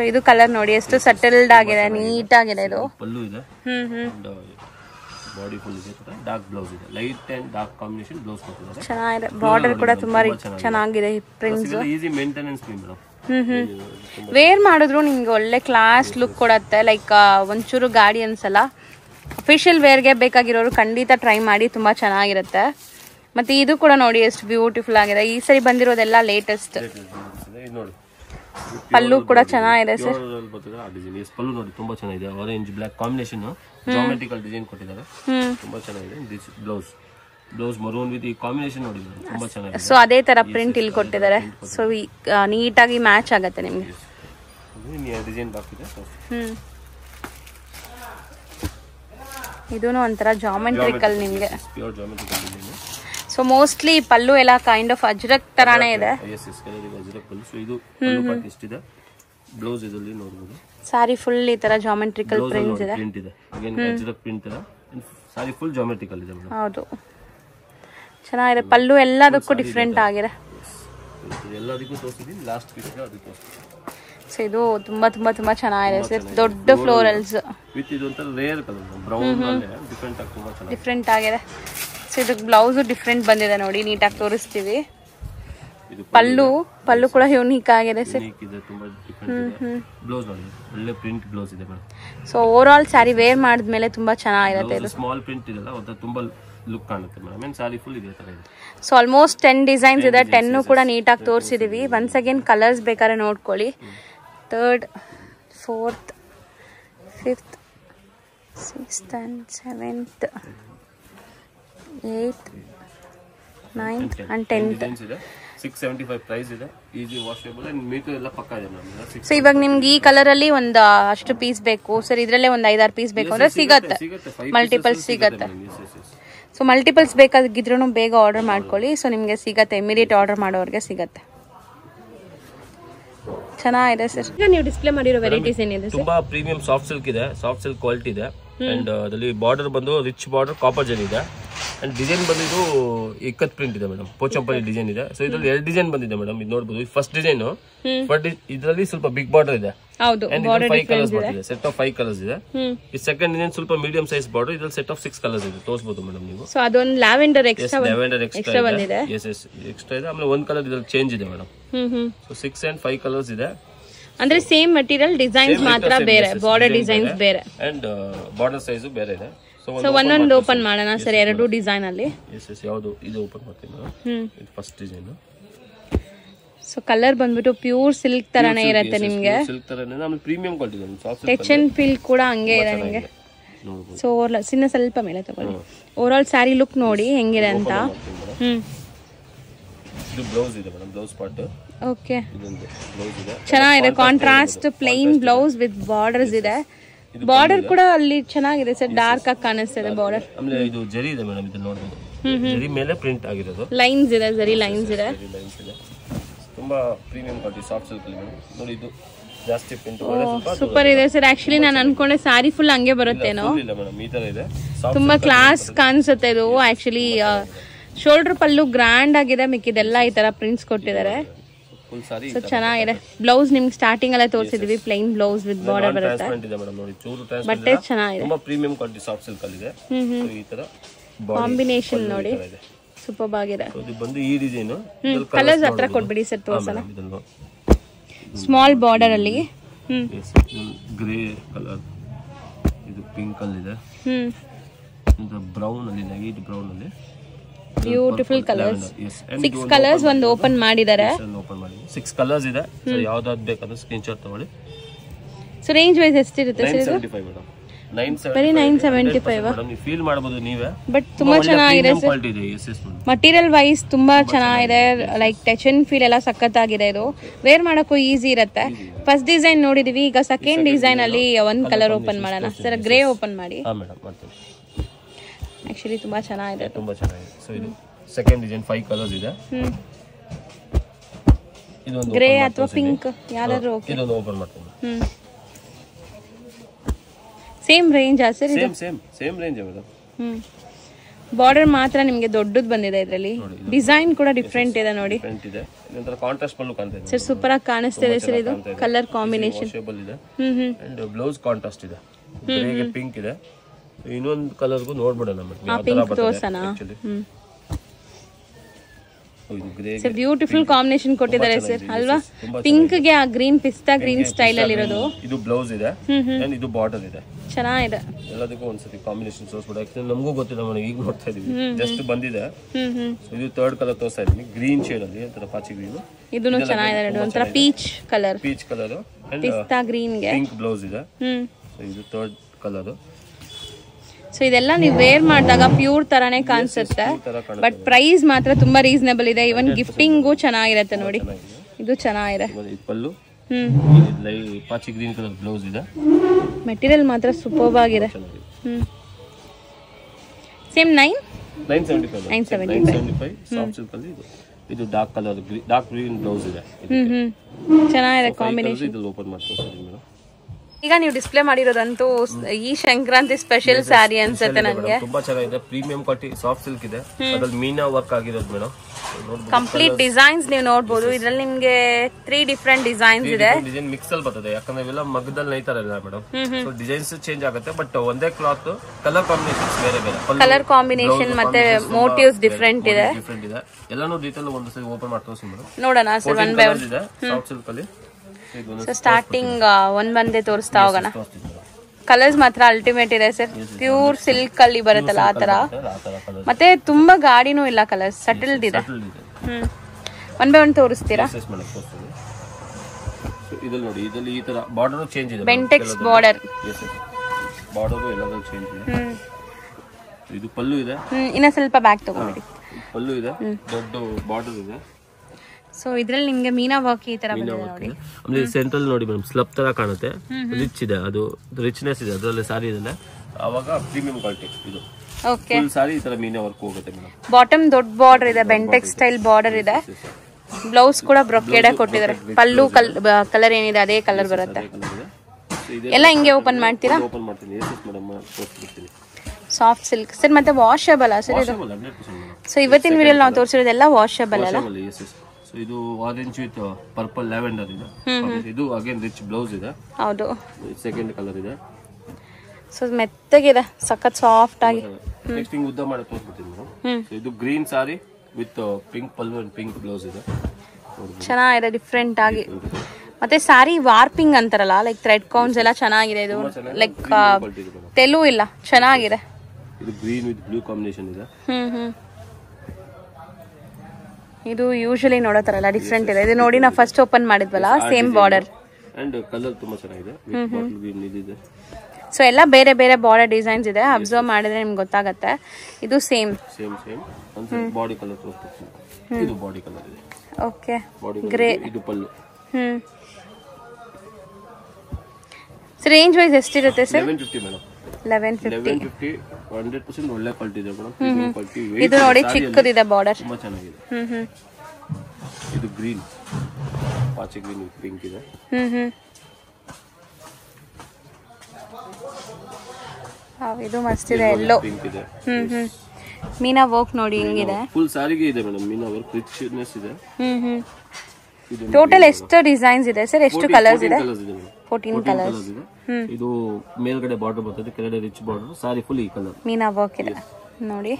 so ಇದು ಕಲರ್ ನೋಡಿ ಎಷ್ಟು ಸಟಲ್ಡ್ ಆಗಿದೆ ನೀಟ್ ಆಗಿದೆ ಇದು. ಪಲ್ಲು ಇದೆ. Hmm hmm. ಬಾಡಿ ಫುಲ್ ಇದೆ ಡಾರ್ಕ್ ಬ್ಲೌಸ್ ಇದೆ. Light and dark combination blouse ಕೊಟ್ಟಿದ್ದಾರೆ. ಚೆನ್ನಾಗಿದೆ. ಬಾರ್ಡರ್ ಕೂಡ ತುಂಬಾ ಚೆನ್ನಾಗಿದೆ. Prints easy maintenance madam. Wear ಮಾಡಿದ್ರು ನಿಮ್ಗೆ ಒಳ್ಳೆ ಕ್ಲಾಸ್ ಲುಕ್ ಕೊಡತ್ತೆ. ಲೈಕ್ ಒಂಚೂರು ಗಾಡಿ ಅನ್ಸಲ್ಲ. ಅಫಿಷಿಯಲ್ ವೇರ್ಗೆ ಬೇಕಾಗಿರೋರು ಖಂಡಿತ ಟ್ರೈ ಮಾಡಿ ತುಂಬಾ ಚೆನ್ನಾಗಿರುತ್ತೆ. ಮತ್ತೆ ಇದು ಕೂಡ ನೋಡಿ ಎಷ್ಟು ಬ್ಯೂಟಿಫುಲ್ ಆಗಿದೆ. ಈ ಸರಿ ಬಂದಿರೋದೆಲ್ಲ ಲೇಟೆಸ್ಟ್ ನೋಡಿ. ಪಲ್ಲು ಕೂಡ ಚೆನ್ನಾಗಿದೆ ಸರ್. ಡಿಸೈನ್ ಪಲ್ಲು ನೋಡಿ ತುಂಬಾ ಚೆನ್ನಾಗಿದೆ. Orange black combination geometrical design ಕೊಟ್ಟಿದ್ದಾರೆ. ತುಂಬಾ ಚೆನ್ನಾಗಿದೆ. This blouse blouse maroon with ಈ ಕಾಂಬಿನೇಷನ್ ನೋಡಿ ತುಂಬಾ ಚೆನ್ನಾಗಿದೆ. ಸೊ ಅದೇ ತರ ಪ್ರಿಂಟ್ ಇಲ್ಲಿ ಕೊಟ್ಟಿದ್ದಾರೆ. ಸೊ ನೀಟಾಗಿ ಮ್ಯಾಚ್ ಆಗುತ್ತೆ ನಿಮ್ಗೆ. ಡಿಸೈನ್ ಬಾಕಿದೆ ಹ್ಮ್. ಇದೂ ಒಂಥರ ಜಾಮೆಟ್ರಿಕಲ್ ನಿಮಗೆ. Pure geometrical design so mostly pallu ಎಲ್ಲ ಕೈಂಡ್ ಆಫ್ ಅಜ್ರಕ್ ತರಾನೇ ಇದೆ ಬ್ಲೌಸ್ ಇದರಲ್ಲಿ ನೋಡಬಹುದು ಸಾರಿ ಫುಲ್ ಈ ತರ ಜಾಮೆಟ್ರಿಕಲ್ ಪ್ರಿಂಟ್ ಇದೆ. ಅಜ್ರಕ್ ಪ್ರಿಂಟ್ ತರ. ಸಾರಿ ಫುಲ್ ಜಾಮೆಟ್ರಿಕಲ್ ಇದೆ ಹೌದು. ಚೆನ್ನಾಗಿದೆ. ಪಲ್ಲು ಎಲ್ಲದಕ್ಕೂ ಡಿಫ್ರೆಂಟ್ ಆಗಿದೆ. ಎಲ್ಲದಕ್ಕೂ ತೋರಿಸಿದ್ದೀನಿ ಲಾಸ್ಟ್ ಪೀಸ್ ಅದಕ್ಕೆ ಸೊ ಇದು ತುಂಬಾ ತುಂಬಾ ತುಂಬಾ ಚೆನ್ನಾಗಿದೆ. ಸರ್ ದೊಡ್ಡ ಫ್ಲೋರಲ್ಸ್ ವಿತ್ ಇದು ರೇರ್ ಕಲರ್ ಬ್ರೌನ್ ಡಿಫ್ರೆಂಟ್ ಆಗಿದೆ. ಸೊ ಇದಕ್ಕೆ ಬ್ಲೌಸು ಡಿಫ್ರೆಂಟ್ ಬಂದಿದೆ ನೋಡಿ ನೀಟಾಗಿ ತೋರಿಸ್ತೀವಿ. ಪಲ್ಲು ಪಲ್ಲು ಕೂಡ ಯೂನಿಕ್ ಆಗಿದೆ ಸರ್. ಒಳ್ಳೆ ಪ್ರಿಂಟ್ ಬ್ಲೌಸ್ ಇದೆ madam. So over all sari wear ಮಾಡಿದ್ಮೇಲೆ ತುಂಬಾ ಚೆನ್ನಾಗಿರುತ್ತೆ ಇದು. ಸ್ಮಾಲ್ ಪ್ರಿಂಟ್ ಇದೆಲ್ಲ ಒಂಥರ ತುಂಬಾ ಲುಕ್ ಕಾಣುತ್ತೆ ಮೇಡಮ್. ಏನ್ ಸಾರಿ ಫುಲ್ ಇದೆ ತರ ಇದೆ. ಸೊ ಆಲ್ಮೋಸ್ಟ್ ಟೆನ್ ಡಿಸೈನ್ಸ್ ಇದೆ ಟೆನ್ನು ಕೂಡ ನೀಟಾಗಿ ತೋರಿಸಿದೀವಿ. ಒನ್ಸ್ ಅಗೇನ್ ಕಲರ್ಸ್ ಬೇಕಾದ್ರೆ ನೋಡ್ಕೊಳ್ಳಿ. Third fourth fifth sixth and seventh eighth ninth and tenth. Designs ಇದೆ. ಸಿಕ್ಸ್ ಸೆವೆಂಟಿ ಫೈವ್ ಪ್ರೈಸ್ ಇದೆ. ಈಸಿ ವಾಷೇಬಲ್ ಅಂಡ್ ಮೀಟರ್ ಎಲ್ಲ ಪಕ್ಕ ಇದೆ ಮೇಡಮ್ ಸೊ ಇವಾಗ ನಿಮ್ಗೆ ಈ ಕಲರ್ ಅಲ್ಲಿ ಒಂದು ಅಷ್ಟು ಪೀಸ್ ಬೇಕು. ಸರ್ ಇದ್ರಲ್ಲೇ ಒಂದು ಐದಾರು ಪೀಸ್ ಬೇಕು ಅಂದ್ರೆ ಸಿಗತ್ತೆ ಮಲ್ಟಿಪಲ್ಸ್ ಸಿಗತ್ತೆ. ಸೊ ಮಲ್ಟಿಪಲ್ಸ್ ಬೇಕಾಗಿದ್ರು ಬೇಗ ಆರ್ಡರ್ ಮಾಡ್ಕೊಳ್ಳಿ. ಸೊ ನಿಮಗೆ ಸಿಗತ್ತೆ. ಇಮಿಡಿಯೇಟ್ ಆರ್ಡರ್ ಮಾಡೋರಿಗೆ ಸಿಗತ್ತೆ. ಚೆನ್ನಾಗಿದೆ ಸರ್ ನೀವು ಡಿಸ್ಪ್ಲೇ ಮಾಡಿರೋ ವೆರೈಟೀಸ್ ಏನಿದೆ ತುಂಬಾ ಪ್ರೀಮಿಯಂ ಸಾಫ್ಟ್ ಸಿಲ್ಕ್ ಇದೆ. ಸಾಫ್ಟ್ ಸಿಲ್ಕ್ ಕ್ವಾಲಿಟಿ ಇದೆ. ಅಂಡ್ ಅದರಲ್ಲಿ ಬಾರ್ಡರ್ ಬಂದು ರಿಚ್ ಬಾರ್ಡರ್ ಕಾಪರ್ ಜರಿ ಇದೆ. ಅಂಡ್ ಡಿಸೈನ್ ಬಂದಿದ್ದು ಇಕ್ಕತ್ ಪ್ರಿಂಟ್ ಇದೆ ಮೇಡಮ್ ಪೋಚಂಪಲ್ಲಿ ಡಿಸೈನ್ ಇದೆ. ಸೊ ಇದ್ರಲ್ಲಿ ಎರಡು ಡಿಸೈನ್ ಬಂದಿದೆ ಮೇಡಮ್ ಇದು ನೋಡಬಹುದು ಫಸ್ಟ್ ಡಿಸೈನ್ ಬಟ್ ಇದರಲ್ಲಿ ಸ್ವಲ್ಪ ಬಿಗ್ ಬಾರ್ಡರ್ ಇದೆ. ಫೈವ್ ಕಲರ್ಸ್ ಬರ್ತಿದೆ. ಸೆಟ್ ಆಫ್ ಫೈವ್ ಕಲರ್ಸ್ ಇದೆ. ಈ ಸೆಕೆಂಡ್ ಡಿಸೈನ್ ಸ್ವಲ್ಪ ಮೀಡಿಯಂ ಸೈಜ್ ಬಾರ್ಡರ್ ಇದ್ರಲ್ಲಿ ಸೆಟ್ ಆಫ್ ಸಿಕ್ಸ್ ಕಲರ್ಸ್ ಇದೆ. ತೋರಿಸಬಹುದು ಮೇಡಮ್ ನೀವು. ಸೊ ಅದೊಂದು ಲ್ಯಾವೆಂಡರ್ ಎಕ್ಸ್ಟ್ರಾ ಲ್ಯಾವೆಂಡರ್ ಎಕ್ಸ್ಟ್ರಾ ಇದೆ. ಎಸ್ ಎಸ್ ಎಕ್ಸ್ಟ್ರಾ ಇದೆ. ಆಮೇಲೆ ಒಂದ್ ಕಲರ್ ಇದ್ರಲ್ಲಿ ಚೇಂಜ್ ಇದೆ madam so six and five colours ಇದೆ. ಅಂದ್ರೆ ಸೇಮ್ ಮೆಟೀರಿಯಲ್ ಡಿಸೈನ್ಸ್ ಮಾತ್ರ ಬೇರೆ ಬಾರ್ಡರ್ ಡಿಸೈನ್ಸ್ ಬೇರೆ. ಅಂಡ್ ಬಾರ್ಡರ್ ಸೈಜ್ ಬೇರೆ ಇದೆ. ಸೊ ಒಂದೊಂದು ಓಪನ್ ಮಾಡೋಣ ಸರ್ ಎರಡು ಡಿಸೈನ್ ಅಲ್ಲಿ. ಎಸ್ ಎಸ್ ಯಾವುದು? ಇದು ಓಪನ್ ಮಾಡ್ತೀನಿ ಫಸ್ಟ್ ಡಿಸೈನ್ ಸೊ ಕಲರ್ ಬಂದ್ಬಿಟ್ಟು ಪ್ಯೂರ್ ಸಿಲ್ಕ್ ತರಾನೇ ಇರುತ್ತೆ ನಿಮಗೆ? ಸಿಲ್ಕ್ ತರನೇ. ಆಮೇಲೆ premium quality touch and feel ಕೂಡ ಹಂಗೆ ಇದೆ ನಿಮಗೆ. ಸೊ ಓವರ್ ಸಿನ್ನ ಸ್ವಲ್ಪ ಮೇಲೆ ತಗೊಳ್ಳಿ. ಓವರ್ ಆಲ್ ಸ್ಯಾರಿ ಲುಕ್ ನೋಡಿ ಹೆಂಗಿದೆ ಅಂತ. ಹ್ಮ್. ಇದು ಬ್ಲೌಸ್ ಇದೆ ಮೇಡಮ್ ಬ್ಲೌಸ್ ಪಾರ್ಟ್ ಓಕೆ ಚೆನ್ನಾಗಿದೆ. Contrast plain blouse with borders ಇದೆ. ಬಾರ್ಡರ್ ಕೂಡ ಅಲ್ಲಿ ಚೆನ್ನಾಗಿದೆ ಸರ್ ಡಾರ್ಕ್ ಆಗಿ ಕಾಣಿಸ್ತಿದೆ ಬಾರ್ಡರ್ ಆಮೇಲೆ ಇದು ಜರಿ ಇದೆ ಮೇಡಮ್ ಇದು ನೋಡ್ಬೋದು. ಜರಿ ಮೇಲೆ ಪ್ರಿಂಟ್ ಆಗಿರೋದು. ಲೈನ್ಸ್ ಇದೆ ಸರಿ ಲೈನ್ಸ್ ಇದೆ. ಜರಿ ಲೈನ್ಸ್ ಇದೆ. ತುಂಬಾ ಪ್ರೀಮಿಯಂ ಕ್ವಾಲಿಟಿ ಸಾಫ್ಟ್ ಸಿಲ್ಕ್ ಅಲ್ಲಿ ನೋಡಿ ಇದು ಜಾಸ್ತಿ ಪ್ರಿಂಟ್ ಸ್ವಲ್ಪ ಸೂಪರ್ ಇದೆ ಸರ್ ಆಕ್ಚುಲಿ ನಾನು ಅನ್ಕೊಂಡೆ ಸಾರಿ ಫುಲ್ ಹಂಗೆ ಬರುತ್ತೇನೋ. ಇಲ್ಲ ಮೇಡಮ್ ಈ ತರ ಇದೆ. ತುಂಬಾ ಕ್ಲಾಸ್ ಕಾಣಿಸುತ್ತೆ ಇದು. ಆಕ್ಚುಲಿ ಶೋಲ್ಡರ್ ಪಲ್ಲು ಗ್ರ್ಯಾಂಡ್ ಆಗಿದೆ ಮಿಕ್ಕಿದೆಲ್ಲ ಈ ತರ ಪ್ರಿಂಟ್ಸ್ ಕೊಟ್ಟಿದ್ದಾರೆ. ಸೊ ಚೆನ್ನಾಗಿದೆ. ಬ್ಲೌಸ್ ನಿಮ್ಗೆ ಸ್ಟಾರ್ಟಿಂಗ್ ಅಲ್ಲೇ ತೋರಿಸಿದ್ವಿ ಪ್ಲೈನ್ ಬ್ಲೌಸ್ ವಿತ್ ಬಾರ್ಡರ್ ಬರುತ್ತೆ. ಬಟ್ಟೆ ಚೆನ್ನಾಗಿದೆ. ತುಂಬಾ ಪ್ರೀಮಿಯಂ ಕ್ವಾಲಿಟಿ ಸಾಫ್ಟ್ ಸಿಲ್ಕ್ ಅಲ್ಲಿ ಇದೆ. ಈ ತರ ಕಾಂಬಿನೇಷನ್ ನೋಡಿ. ಸೂಪರ್ ಆಗಿದೆ. ಇದು ಬಂದು ಈ ಡಿಸೈನ್ ಕಲರ್ಸ್ ಹತ್ರ ಕೊಟ್ಬಿಡಿ ಸರ್ ತೋರ್ಸೋಣ ಸ್ಮಾಲ್ ಬಾರ್ಡರ್ ಅಲ್ಲಿ. ಗ್ರೇ ಕಲರ್ ಇದು ಪಿಂಕ್ ಅಲ್ಲಿ ಇದೆ ಹ್ಮ್. ಬ್ರೌನ್ ಅಲ್ಲಿ ಇದೆ ಲೈಟ್ ಬ್ರೌನ್ ಅಲ್ಲಿ. ಬ್ಯೂಟಿಫುಲ್ ಕಲರ್ಸ್ ಸಿಕ್ಸ್ ಕಲರ್ಸ್ ಒಂದು ಓಪನ್ ಮಾಡಿದ್ದಾರೆ. ಸಿಕ್ಸ್ ಕಲರ್ಸ್ ಇದೆ. ಯಾವ್ದಾದ್ ಬೇಕಾದ್ರೆ ಸ್ಕ್ರೀನ್ ಶಾಟ್ ತಗೊಳ್ಳಿ. ಸೊ ರೇಂಜ್ ವೈಸ್ ಎಷ್ಟಿರುತ್ತೆ ಸರ್ ಫೈವ್ ಮೇಡಮ್. ನೈನ್ ಬರೀ ನೈನ್ ಸೆವೆಂಟಿ ಫೈವ್ ಫೀಲ್ ಮಾಡಬಹುದು ನೀವೇ ಬಟ್ ತುಂಬಾ ಚೆನ್ನಾಗಿದೆ ಮಟೀರಿಯಲ್ ವೈಸ್ ತುಂಬಾ ಚೆನ್ನಾಗಿದೆ. ಲೈಕ್ ಟಚ್ ಅಂಡ್ ಫೀಲ್ ಎಲ್ಲ ಸಖತ್ತಾಗಿದೆ ಇದು. ವೇರ್ ಮಾಡೋಕ್ಕೂ ಈಸಿ ಇರುತ್ತೆ. ಫಸ್ಟ್ ಡಿಸೈನ್ ನೋಡಿದೀವಿ. ಈಗ ಸೆಕೆಂಡ್ ಡಿಸೈನ್ ಅಲ್ಲಿ ಒಂದ್ ಕಲರ್ ಓಪನ್ ಮಾಡೋಣ. ಸರ್ ಗ್ರೇ ಓಪನ್ ಮಾಡಿ. ಆಕ್ಚುಲಿ ತುಂಬಾ ಚೆನ್ನಾಗಿದೆ ಇದು. ತುಂಬಾ ಚೆನ್ನಾಗಿದೆ. ಸೋ ಇದು ಸೆಕೆಂಡ್ ಡಿಸೈನ್ ಫೈವ್ ಕಲರ್ಸ್ ಇದೆ. ಹ್ಮ್. ಒಂದು ಗ್ರೇ ಅಥವಾ ಪಿಂಕ್ ಯಾರಾದರೂ ಓಕೆ ಇದೊಂದು ಓಪನ್ ಮಾಡ್ತೀನಿ ಹ್ಮ್. ಸೇಮ್ ರೇಂಜ್ ಸರ್ ಇದು? Same same same range madam hmm. Border ಮಾತ್ರ ನಿಮಗೆ ದೊಡ್ಡದು ಬಂದಿದೆ ಇದರಲ್ಲಿ. ಡಿಸೈನ್ ಕೂಡ ಡಿಫ್ರೆಂಟ್ ಇದೆ ನೋಡಿ. ಇದೆ. ಸರ್ ಸೂಪರ್ ಆಗಿ ಕಾಣಿಸ್ತಿದೆ ಸರ್ ಇದು. ಕಲರ್ ಕಾಂಬಿನೇಷನ್ ಇದೆ. Hmm hmm. And blouse contrast ಇದೆ. ಪಿಂಕ್ ಇದೆ. ಇನ್ನೊಂದು ಕಲರ್ಗೂ ನೋಡ್ಬಿಡೋಣ ಸರ್ ಬ್ಯೂಟಿಫುಲ್ ಕಾಂಬಿನೇಷನ್ ಕೊಟ್ಟಿದ್ದಾರೆ ಸರ್ ಅಲ್ವಾ? ಪಿಂಕ್ಗೆ ಆ ಗ್ರೀನ್ ಪಿಸ್ತಾ ಗ್ರೀನ್ ಸ್ಟೈಲ್ ಅಲ್ಲಿ ಇರೋದು. ಇದು ಬ್ಲೌಸ್ ಇದೆ. ಅಂಡ್ ಇದು ಬಾರ್ಡರ್ ಇದೆ. ಚೆನ್ನಾಗಿದೆ. ಎಲ್ಲದಕ್ಕೂ ಒಂದ್ಸತಿ ಕಾಂಬಿನೇಷನ್ ತೋರಿಸ್ಬಿಡ. ಯಾಕಂದ್ರೆ ನಮಗೂ ಗೊತ್ತಿಲ್ಲ ಮೇಡಮ್ ಈಗ ನೋಡ್ತಾ ಇದೀವಿ. ಜಸ್ಟ್ ಬಂದಿದೆ. ಇದು ಥರ್ಡ್ ಕಲರ್ ತೋರಿಸ್ತಾ ಇದೀನಿ. ಗ್ರೀನ್ ಶೇಡ್ ಅಲ್ಲಿ ಒಂಥರ ಪಾಚಿ ಗ್ರೀನ್ ಇದನ್ನು ಚೆನ್ನಾಗಿದೆ ನೋಡಿ ಒಂಥರ peach colour peach colour pista ಗ್ರೀನ್ಗೆ. Pink blouse ಇದೆ. ಇದು ಥರ್ಡ್ ಕಲರ್ ಸೊ ಇದೆಲ್ಲ ನೀವು ವೇರ್ ಮಾಡಿದಾಗ ಪ್ಯೂರ್ ತರಾನೇ ಕಾಣಿಸುತ್ತೆ. ಬಟ್ ಪ್ರೈಸ್ ಮಾತ್ರ ತುಂಬಾ ರೀಸನಬಲ್ ಇದೆ. ಇವನ್ ಗಿಫ್ಟಿಂಗು ಚೆನ್ನಾಗಿರತ್ತೆ ನೋಡಿ. ಇದು ಚೆನ್ನಾಗಿದೆ. ಮೆಟೀರಿಯಲ್ ಮಾತ್ರ ಸೂಪರ್ಬ್ ಆಗಿದೆ. ಹ್ಮ್. Same nine nine seventy five 975. Nine seventy five. Soft silk ಅಲ್ಲಿ ಇದು. ಇದು dark colour dark green blouse ಇದೆ. ಹ್ಮ್ ಹ್ಮ್. ಚೆನ್ನಾಗಿದೆ ಕಾಂಬಿನೇಷನ್ ಓಪನ್ ಮಾಡ್ತೀವಿ ಮೇಡಮ್. ಈಗ ನೀವು ಡಿಸ್ಪ್ಲೇ ಮಾಡಿರೋದಂತೂ ಈ ಸಂಕ್ರಾಂತಿ ಸ್ಪೆಷಲ್ ಸ್ಯಾರಿ ಅನ್ಸುತ್ತೆ ನನಗೆ ತುಂಬಾ ಚೆನ್ನಾಗಿದೆ. ಪ್ರೀಮಿಯಂ ಕ್ವಾಲಿಟಿ ಸಾಫ್ಟ್ ಸಿಲ್ಕ್ ಇದೆ. ಅದ್ರಲ್ಲಿ ಮೀನಾ ವರ್ಕ್ ಆಗಿರೋದು ಮೇಡಮ್ ಕಂಪ್ಲೀಟ್ ಡಿಸೈನ್ಸ್ ನೀವು ನೋಡಬಹುದು ಇದ್ರಲ್ಲಿ ನಿಮ್ಗೆ ತ್ರೀ ಡಿಫ್ರೆಂಟ್ ಡಿಸೈನ್ಸ್ ಇದೆ. ಡಿಸೈನ್ ಮಿಕ್ಸ್ ಅಲ್ಲಿ ಬರ್ತದೆ. ಯಾಕಂದ್ರೆ ಇವೆಲ್ಲ ಮಗದಲ್ಲಿ ನೈತಾರಲ್ಲ ಮೇಡಮ್ ಸೊ ಡಿಸೈನ್ಸ್ ಚೇಂಜ್ ಆಗುತ್ತೆ ಬಟ್ ಒಂದೇ ಕ್ಲಾತ್ ಕಲರ್ ಕಾಂಬಿನೇಷನ್ಸ್ ಬೇರೆ ಬೇರೆ. ಕಲರ್ ಕಾಂಬಿನೇಷನ್ ಮತ್ತೆ ಮೋಟಿವ್ಸ್ ಡಿಫ್ರೆಂಟ್ ಇದೆ. ಡಿಫ್ರೆಂಟ್ ಇದೆ. ಎಲ್ಲಾನು ಡೀಟೇಲ್ ಒಂದು ಓಪನ್ ಮಾಡಿ ತೋರಿಸಿ ಮೇಡಮ್ ನೋಡೋಣ ಸರ್ ಒನ್ ಬೈ ಒನ್ ಇದೆ ಸಾಫ್ಟ್ ಸಿಲ್ಕ್ ಅಲ್ಲಿ. ಸೊ ಸ್ಟಾರ್ಟಿಂಗ್ ಒಂದ್ ಬಂದೇ ತೋರಿಸ್ತಾ ಹೋಗೋಣ. ಕಲರ್ಸ್ ಮಾತ್ರ ಅಲ್ಟಿಮೇಟ್ ಇದೆ ಸರ್ ಪ್ಯೂರ್ ಸಿಲ್ಕ್ ಅಲ್ಲಿ ಬರುತ್ತಲ್ಲ ಆ ತರ ಮತ್ತೆ ತುಂಬಾ ಗಾಡಿನೂ ಇಲ್ಲ ಕಲರ್ಸ್ ಸಟಲ್ಡ್ ಇದೆ. ಹ್ಮ್. ಒನ್ ಬೈ ಒನ್ ತೋರಿಸ್ತೀರಾ? ನೋಡಿ ಈ ತರ ಬಾರ್ಡರ್ ಚೇಂಜ್ ಇದೆ ಬೆಂಟೆಕ್ಸ್ ಬಾರ್ಡರ್ ಬಾರ್ಡರ್ ಎಲ್ಲದೂ ಚೇಂಜ್ ಇದೆ. ಇದು ಪಲ್ಲು ಇದೆ. ಇನ್ನ ಸ್ವಲ್ಪ ಬ್ಯಾಕ್ ತಗೊಂಡ್ಬಿಡಿ. ಪಲ್ಲು ಇದೆ. ದೊಡ್ಡ ಬಾರ್ಡರ್ ಇದೆ. ಸೊ ಇದ್ರಲ್ಲಿ ನಿಮ್ಗೆ ಮೀನಾ ವರ್ಕ್ ಈ ತರ ಬಂದಿದೆ ನೋಡಿ. ಆಮೇಲೆ ಸೆಂಟ್ರಲ್ ನೋಡಿ ಮೇಡಮ್ ಸ್ಲಬ್ ತರ ಕಾಣುತ್ತೆ. ರಿಚ್ ಇದೆ ಅದು ರಿಚ್ನೆಸ್ ಇದೆ ಅದರಲ್ಲಿ ಸಾರಿ ಇದೆ ಅವಾಗ ಪ್ರೀಮಿಯಂ ಕ್ವಾಲಿಟಿ ಇದು. ಓಕೆ ಸಾರಿ ಈ ತರ ಮೀನಾ ವರ್ಕ್ ಹೋಗುತ್ತೆ ಮೇಡಮ್. ಬಾಟಮ್ ದೊಡ್ಡ ಬಾರ್ಡರ್ ಇದೆ ಬೆಂಟೆಕ್ ಸ್ಟೈಲ್ ಬಾರ್ಡರ್ ಇದೆ. ಬ್ಲೌಸ್ ಕೂಡ ಬ್ರೊಕೆಡ ಕೊಟ್ಟಿದ್ದಾರೆ. ಪಲ್ಲು ಕಲರ್ ಏನಿದೆ ಅದೇ ಕಲರ್ ಬರುತ್ತೆ. ಎಲ್ಲ ಹಿಂಗೆ ಓಪನ್ ಮಾಡ್ತೀರಾ? ಓಪನ್ ಮಾಡ್ತೀನಿ. ಸಾಫ್ಟ್ ಸಿಲ್ಕ್ ಸರ್ ಮತ್ತೆ ವಾಷಬಲ್ ಸರ್ ಇದು ಸೊ ಇವತ್ತಿನ ವಿಡಿಯೋಲಿ ನಾವು ತೋರಿಸಿರೋದೆಲ್ಲ ವಾಷಬಲ್ ಅಲ್ಲ? ಸೊ ಇದು ಆರೆಂಜ್ ವಿತ್ ಪರ್ಪಲ್ ಲ್ಯಾವೆಂಡರ್ ಇದೆ. ಇದು ಅಗೇನ್ ರಿಚ್ ಬ್ಲೌಸ್ ಇದೆ. ಹೌದು. ಸೆಕೆಂಡ್ ಕಲರ್ ಇದೆ. ಸೊ ಮೆತ್ತಗಿದೆ ಸಖತ್ ಸಾಫ್ಟ್ ಆಗಿ. ನೆಕ್ಸ್ಟ್ ಹಿಂಗ್ ಉದ್ದ ಮಾಡಿ ತೋರಿಸ್ಬಿಡ್ತೀನಿ ಮೇಡಮ್ ಸೊ ಇದು green sari with pink pallu and pink blouse ಇದೆ. ಚೆನ್ನಾಗಿದೆ ಡಿಫ್ರೆಂಟ್ ಆಗಿ. ಮತ್ತೆ ಸಾರಿ ವಾರ್ಪಿಂಗ್ ಅಂತಾರಲ್ಲ ಲೈಕ್ ಥ್ರೆಡ್ ಕೌನ್ಸ್ ಎಲ್ಲ ಚೆನ್ನಾಗಿದೆ ಇದು. ಲೈಕ್ ತೆಲು ಇಲ್ಲ ಚೆನ್ನಾಗಿದೆ. ಇದು ಗ್ರೀನ್ ವಿತ್ ಬ್ಲೂ ಕಾಂಬಿನೇಷನ್ ಇದೆ. ಹ್ಮ್ ಹ್ಮ್. ಇದು ಯೂಶಲಿ ನೋಡೋ ತರ ಡಿಫ್ರೆಂಟ್ ಇದೆ. ಇದು ನೋಡಿ ನಾವು ಫಸ್ಟ್ ಓಪನ್ ಮಾಡಿದ್ವಲ್ಲ ಸೇಮ್ ಬಾರ್ಡರ್ ಅಂಡ್ ಕಲರ್ ತುಂಬಾ ಚೆನ್ನಾಗಿದೆ. ಸೊ ಎಲ್ಲ ಬೇರೆ ಬೇರೆ ಬಾರ್ಡರ್ ಡಿಸೈನ್ಸ್ ಇದೆ. ಅಬ್ಸರ್ವ್ ಮಾಡಿದ್ರೆ ನಿಮ್ಗೆ ಗೊತ್ತಾಗುತ್ತೆ. ಇದು same same same body colour ತೋರಿಸ್ತೀನಿ. ಇದು ಬಾಡಿ ಕಲರ್ ಇದೆ. Okay grey. ಇದು pallu. Hmm. Sir range wise ಎಷ್ಟಿರುತ್ತೆ sir eleven fifty madam eleven fifty hundred percent ಒಳ್ಳೆ ಕ್ವಾಲಿಟಿ ಇದೆ ಮೇಡಮ್ ಕ್ವಾಲಿಟಿ ಇದು ನೋಡಿ ಚಿಕ್ಕದಿದೆ ಬಾರ್ಡರ್ ತುಂಬಾ ಚೆನ್ನಾಗಿದೆ. ಹ್ಮ್ ಹ್ಮ್. ಇದು ಗ್ರೀನ್ ಪಾಚಿ ಗ್ರೀನ್ ಪಿಂಕ್ ಇದೆ. ಹ್ಮ್ ಹ್ಮ್. ಇದು ಮಸ್ತ್ ಇದೆ ಎಲ್ಲೋ ಪಿಂಕ್ ಇದೆ. ಹ್ಮ್ ಹ್ಮ್. ಮೀನಾ ವರ್ಕ್ ನೋಡಿ ಹಿಂಗಿದೆ? ಫುಲ್ ಸಾರಿಗೆ ಇದೆ ಮೇಡಮ್ ಮೀನಾ ವರ್ಕ್ ರಿಚ್ನೆಸ್ ಇದೆ. Hmm hmm. ಟೋಟಲ್ ಎಷ್ಟು ಡಿಸೈನ್ಸ್ ಇದೆ? ಸರ್ ಎಷ್ಟು ಕಲರ್ಸ್ ಇದೆ? ಫೋರ್ಟೀನ್ ಕಲರ್ಸ್ ಇದೆ. ಇದು ಮೇಲ್ಗಡೆ ಬಾರ್ಡರ್ ಬರ್ತದೆ ಕೆಳಗಡೆ ರಿಚ್ ಬಾರ್ಡರ್ ಸಾರಿ ಫುಲ್ ಈ ಕಲರ್ ಮೀನಾ ವರ್ಕ್ ಇದೆ. ನೋಡಿ.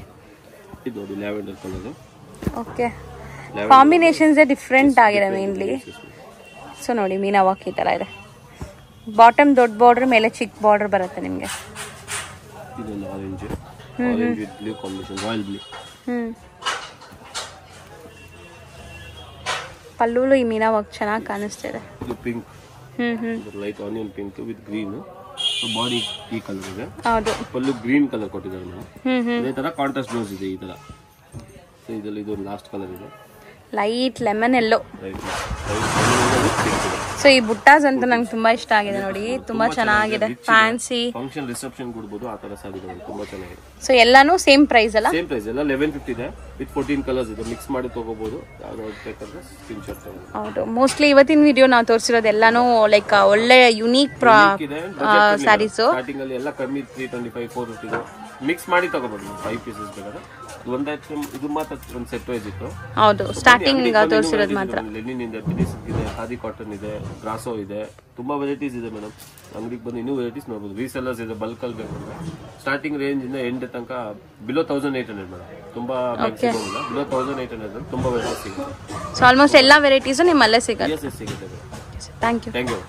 ಇದು ಅದು lavender colour okay combinations different ಆಗಿದೆ ಮೇನ್ಲಿ ಸೊ ನೋಡಿ ಮೀನಾ ವರ್ಕ್ ಈ ತರ ಇದೆ. ಬಾಟಮ್ ದೊಡ್ಡ ಬಾರ್ಡರ್ ಮೇಲೆ ಚಿಕ್ಕ ಬಾರ್ಡರ್ ಬರುತ್ತೆ ನಿಮಗೆ. ಇದೊಂದು orange orange with blue combination royal blue hmm. ಪಲ್ಲುಲು ಈ ಮೀನಾ ವರ್ಕ್ ಚೆನ್ನಾಗಿ ಕಾಣಿಸ್ತಿದೆ. ಇದು pink light onion pink with green body ಈ ಕಲರ್ ಇದೆ. ಹೌದು. ಪಲ್ಲು ಗ್ರೀನ್ ಕಲರ್ ಕೊಟ್ಟಿದ್ದಾರೆ ನಾವು ಅದೇ ತರ ಕಾಂಟ್ರಾಸ್ಟ್ ಬ್ಲೌಸ್ ಇದೆ ಈ ತರ. ಸೊ ಇದರಲ್ಲಿ ಇದು ಲಾಸ್ಟ್ ಕಲರ್ ಇದೆ. Light lemon yellow. ಸೊ ಈ ಬುಟ್ಟಾಸ್ ಅಂತ ನಂಗೆ ತುಂಬಾ ಇಷ್ಟ ಆಗಿದೆ ನೋಡಿ. ತುಂಬಾ ಚೆನ್ನಾಗಿದೆ ಫ್ಯಾನ್ಸಿ. ಫಂಕ್ಷನ್ ರಿಸೆಪ್ಷನ್ ಕೊಡಬಹುದು ಆ ತರ ಸಾಗಿದೆ ತುಂಬಾ ಚೆನ್ನಾಗಿದೆ. ಸೊ ಎಲ್ಲಾನು ಸೇಮ್ ಪ್ರೈಸ್ ಅಲ್ಲ? ಸೇಮ್ ಪ್ರೈಸ್ ಎಲ್ಲ ಲೆವೆನ್ ಫಿಫ್ಟಿ ಇದೆ. ವಿತ್ ಫೋರ್ಟೀನ್ ಕಲರ್ಸ್ ಇದೆ. ಮಿಕ್ಸ್ ಮಾಡಿ ತಗೋಬಹುದು ಬೇಕಾದ್ರೆ ಸ್ಕ್ರೀನ್ ಶಾಟ್ ಹೌದು. ಮೋಸ್ಟ್ಲಿ ಇವತ್ತಿನ ವಿಡಿಯೋ ನಾವು ತೋರಿಸಿರೋದು ಎಲ್ಲಾನು ಲೈಕ್ ಒಳ್ಳೆ ಯುನೀಕ್ ಸ್ಯಾರೀಸ್ ಸ್ಟಾರ್ಟಿಂಗ್ ಅಲ್ಲಿ ಎಲ್ಲ ಕಮ್ಮಿ three twenty five four fifty mix ಮಾಡಿ ತಗೋಬಹುದು 5 ಪೀಸಸ್ ಬೇಕಾದ್ರೆ. ಒಂದು ಇದು ಮಾತ್ರ ಒಂದು ಸೆಟ್ ವೈಸ್ ಇತ್ತು. ಹೌದು ಸ್ಟಾರ್ಟಿಂಗ್ ತೋರಿಸಿರೋದು ಮಾತ್ರ. ಲೆನಿನ್ ಇದೆ ಫಿನಿಶ್ ಇದೆ ಖಾದಿ ಕಾಟನ್ ಇದೆ ಗ್ರಾಸೋ ಇದೆ ತುಂಬಾ ವೆರೈಟೀಸ್ ಇದೆ ಮೇಡಮ್ ಅಂಗಡಿಗೆ ಬಂದು ಇನ್ನೂ ವೆರೈಟೀಸ್ ನೋಡ್ಬೋದು. ರೀಸೆಲ್ಲರ್ಸ್ ಇದೆ ಬಲ್ಕ್ ಅಲ್ಲಿ ಬೇಕಂದ್ರೆ ಸ್ಟಾರ್ಟಿಂಗ್ ರೇಂಜ್ ಇಂದ ಎಂಡ್ ತನಕ below thousand eight hundred madam ತುಂಬಾ ಮ್ಯಾಕ್ಸಿಮಮ್ ಇಲ್ಲ. ಬಿಲೋ ತೌಸಂಡ್ ಏಟ್ ಹಂಡ್ರೆಡ್ ತುಂಬಾ ವೆರೈಟೀಸ್ ಸಿಗುತ್ತೆ. ಸೊ ಆಲ್ಮೋಸ್ಟ್ ಎಲ್ಲ ವೆರೈಟೀಸು ನಿಮ್ಮಲ್ಲೇ ಸಿಗುತ್ತೆ. ಸಿಗುತ್ತೆ ಥ್ಯಾಂಕ್ ಯು ಥ್ಯಾಂಕ್ ಯು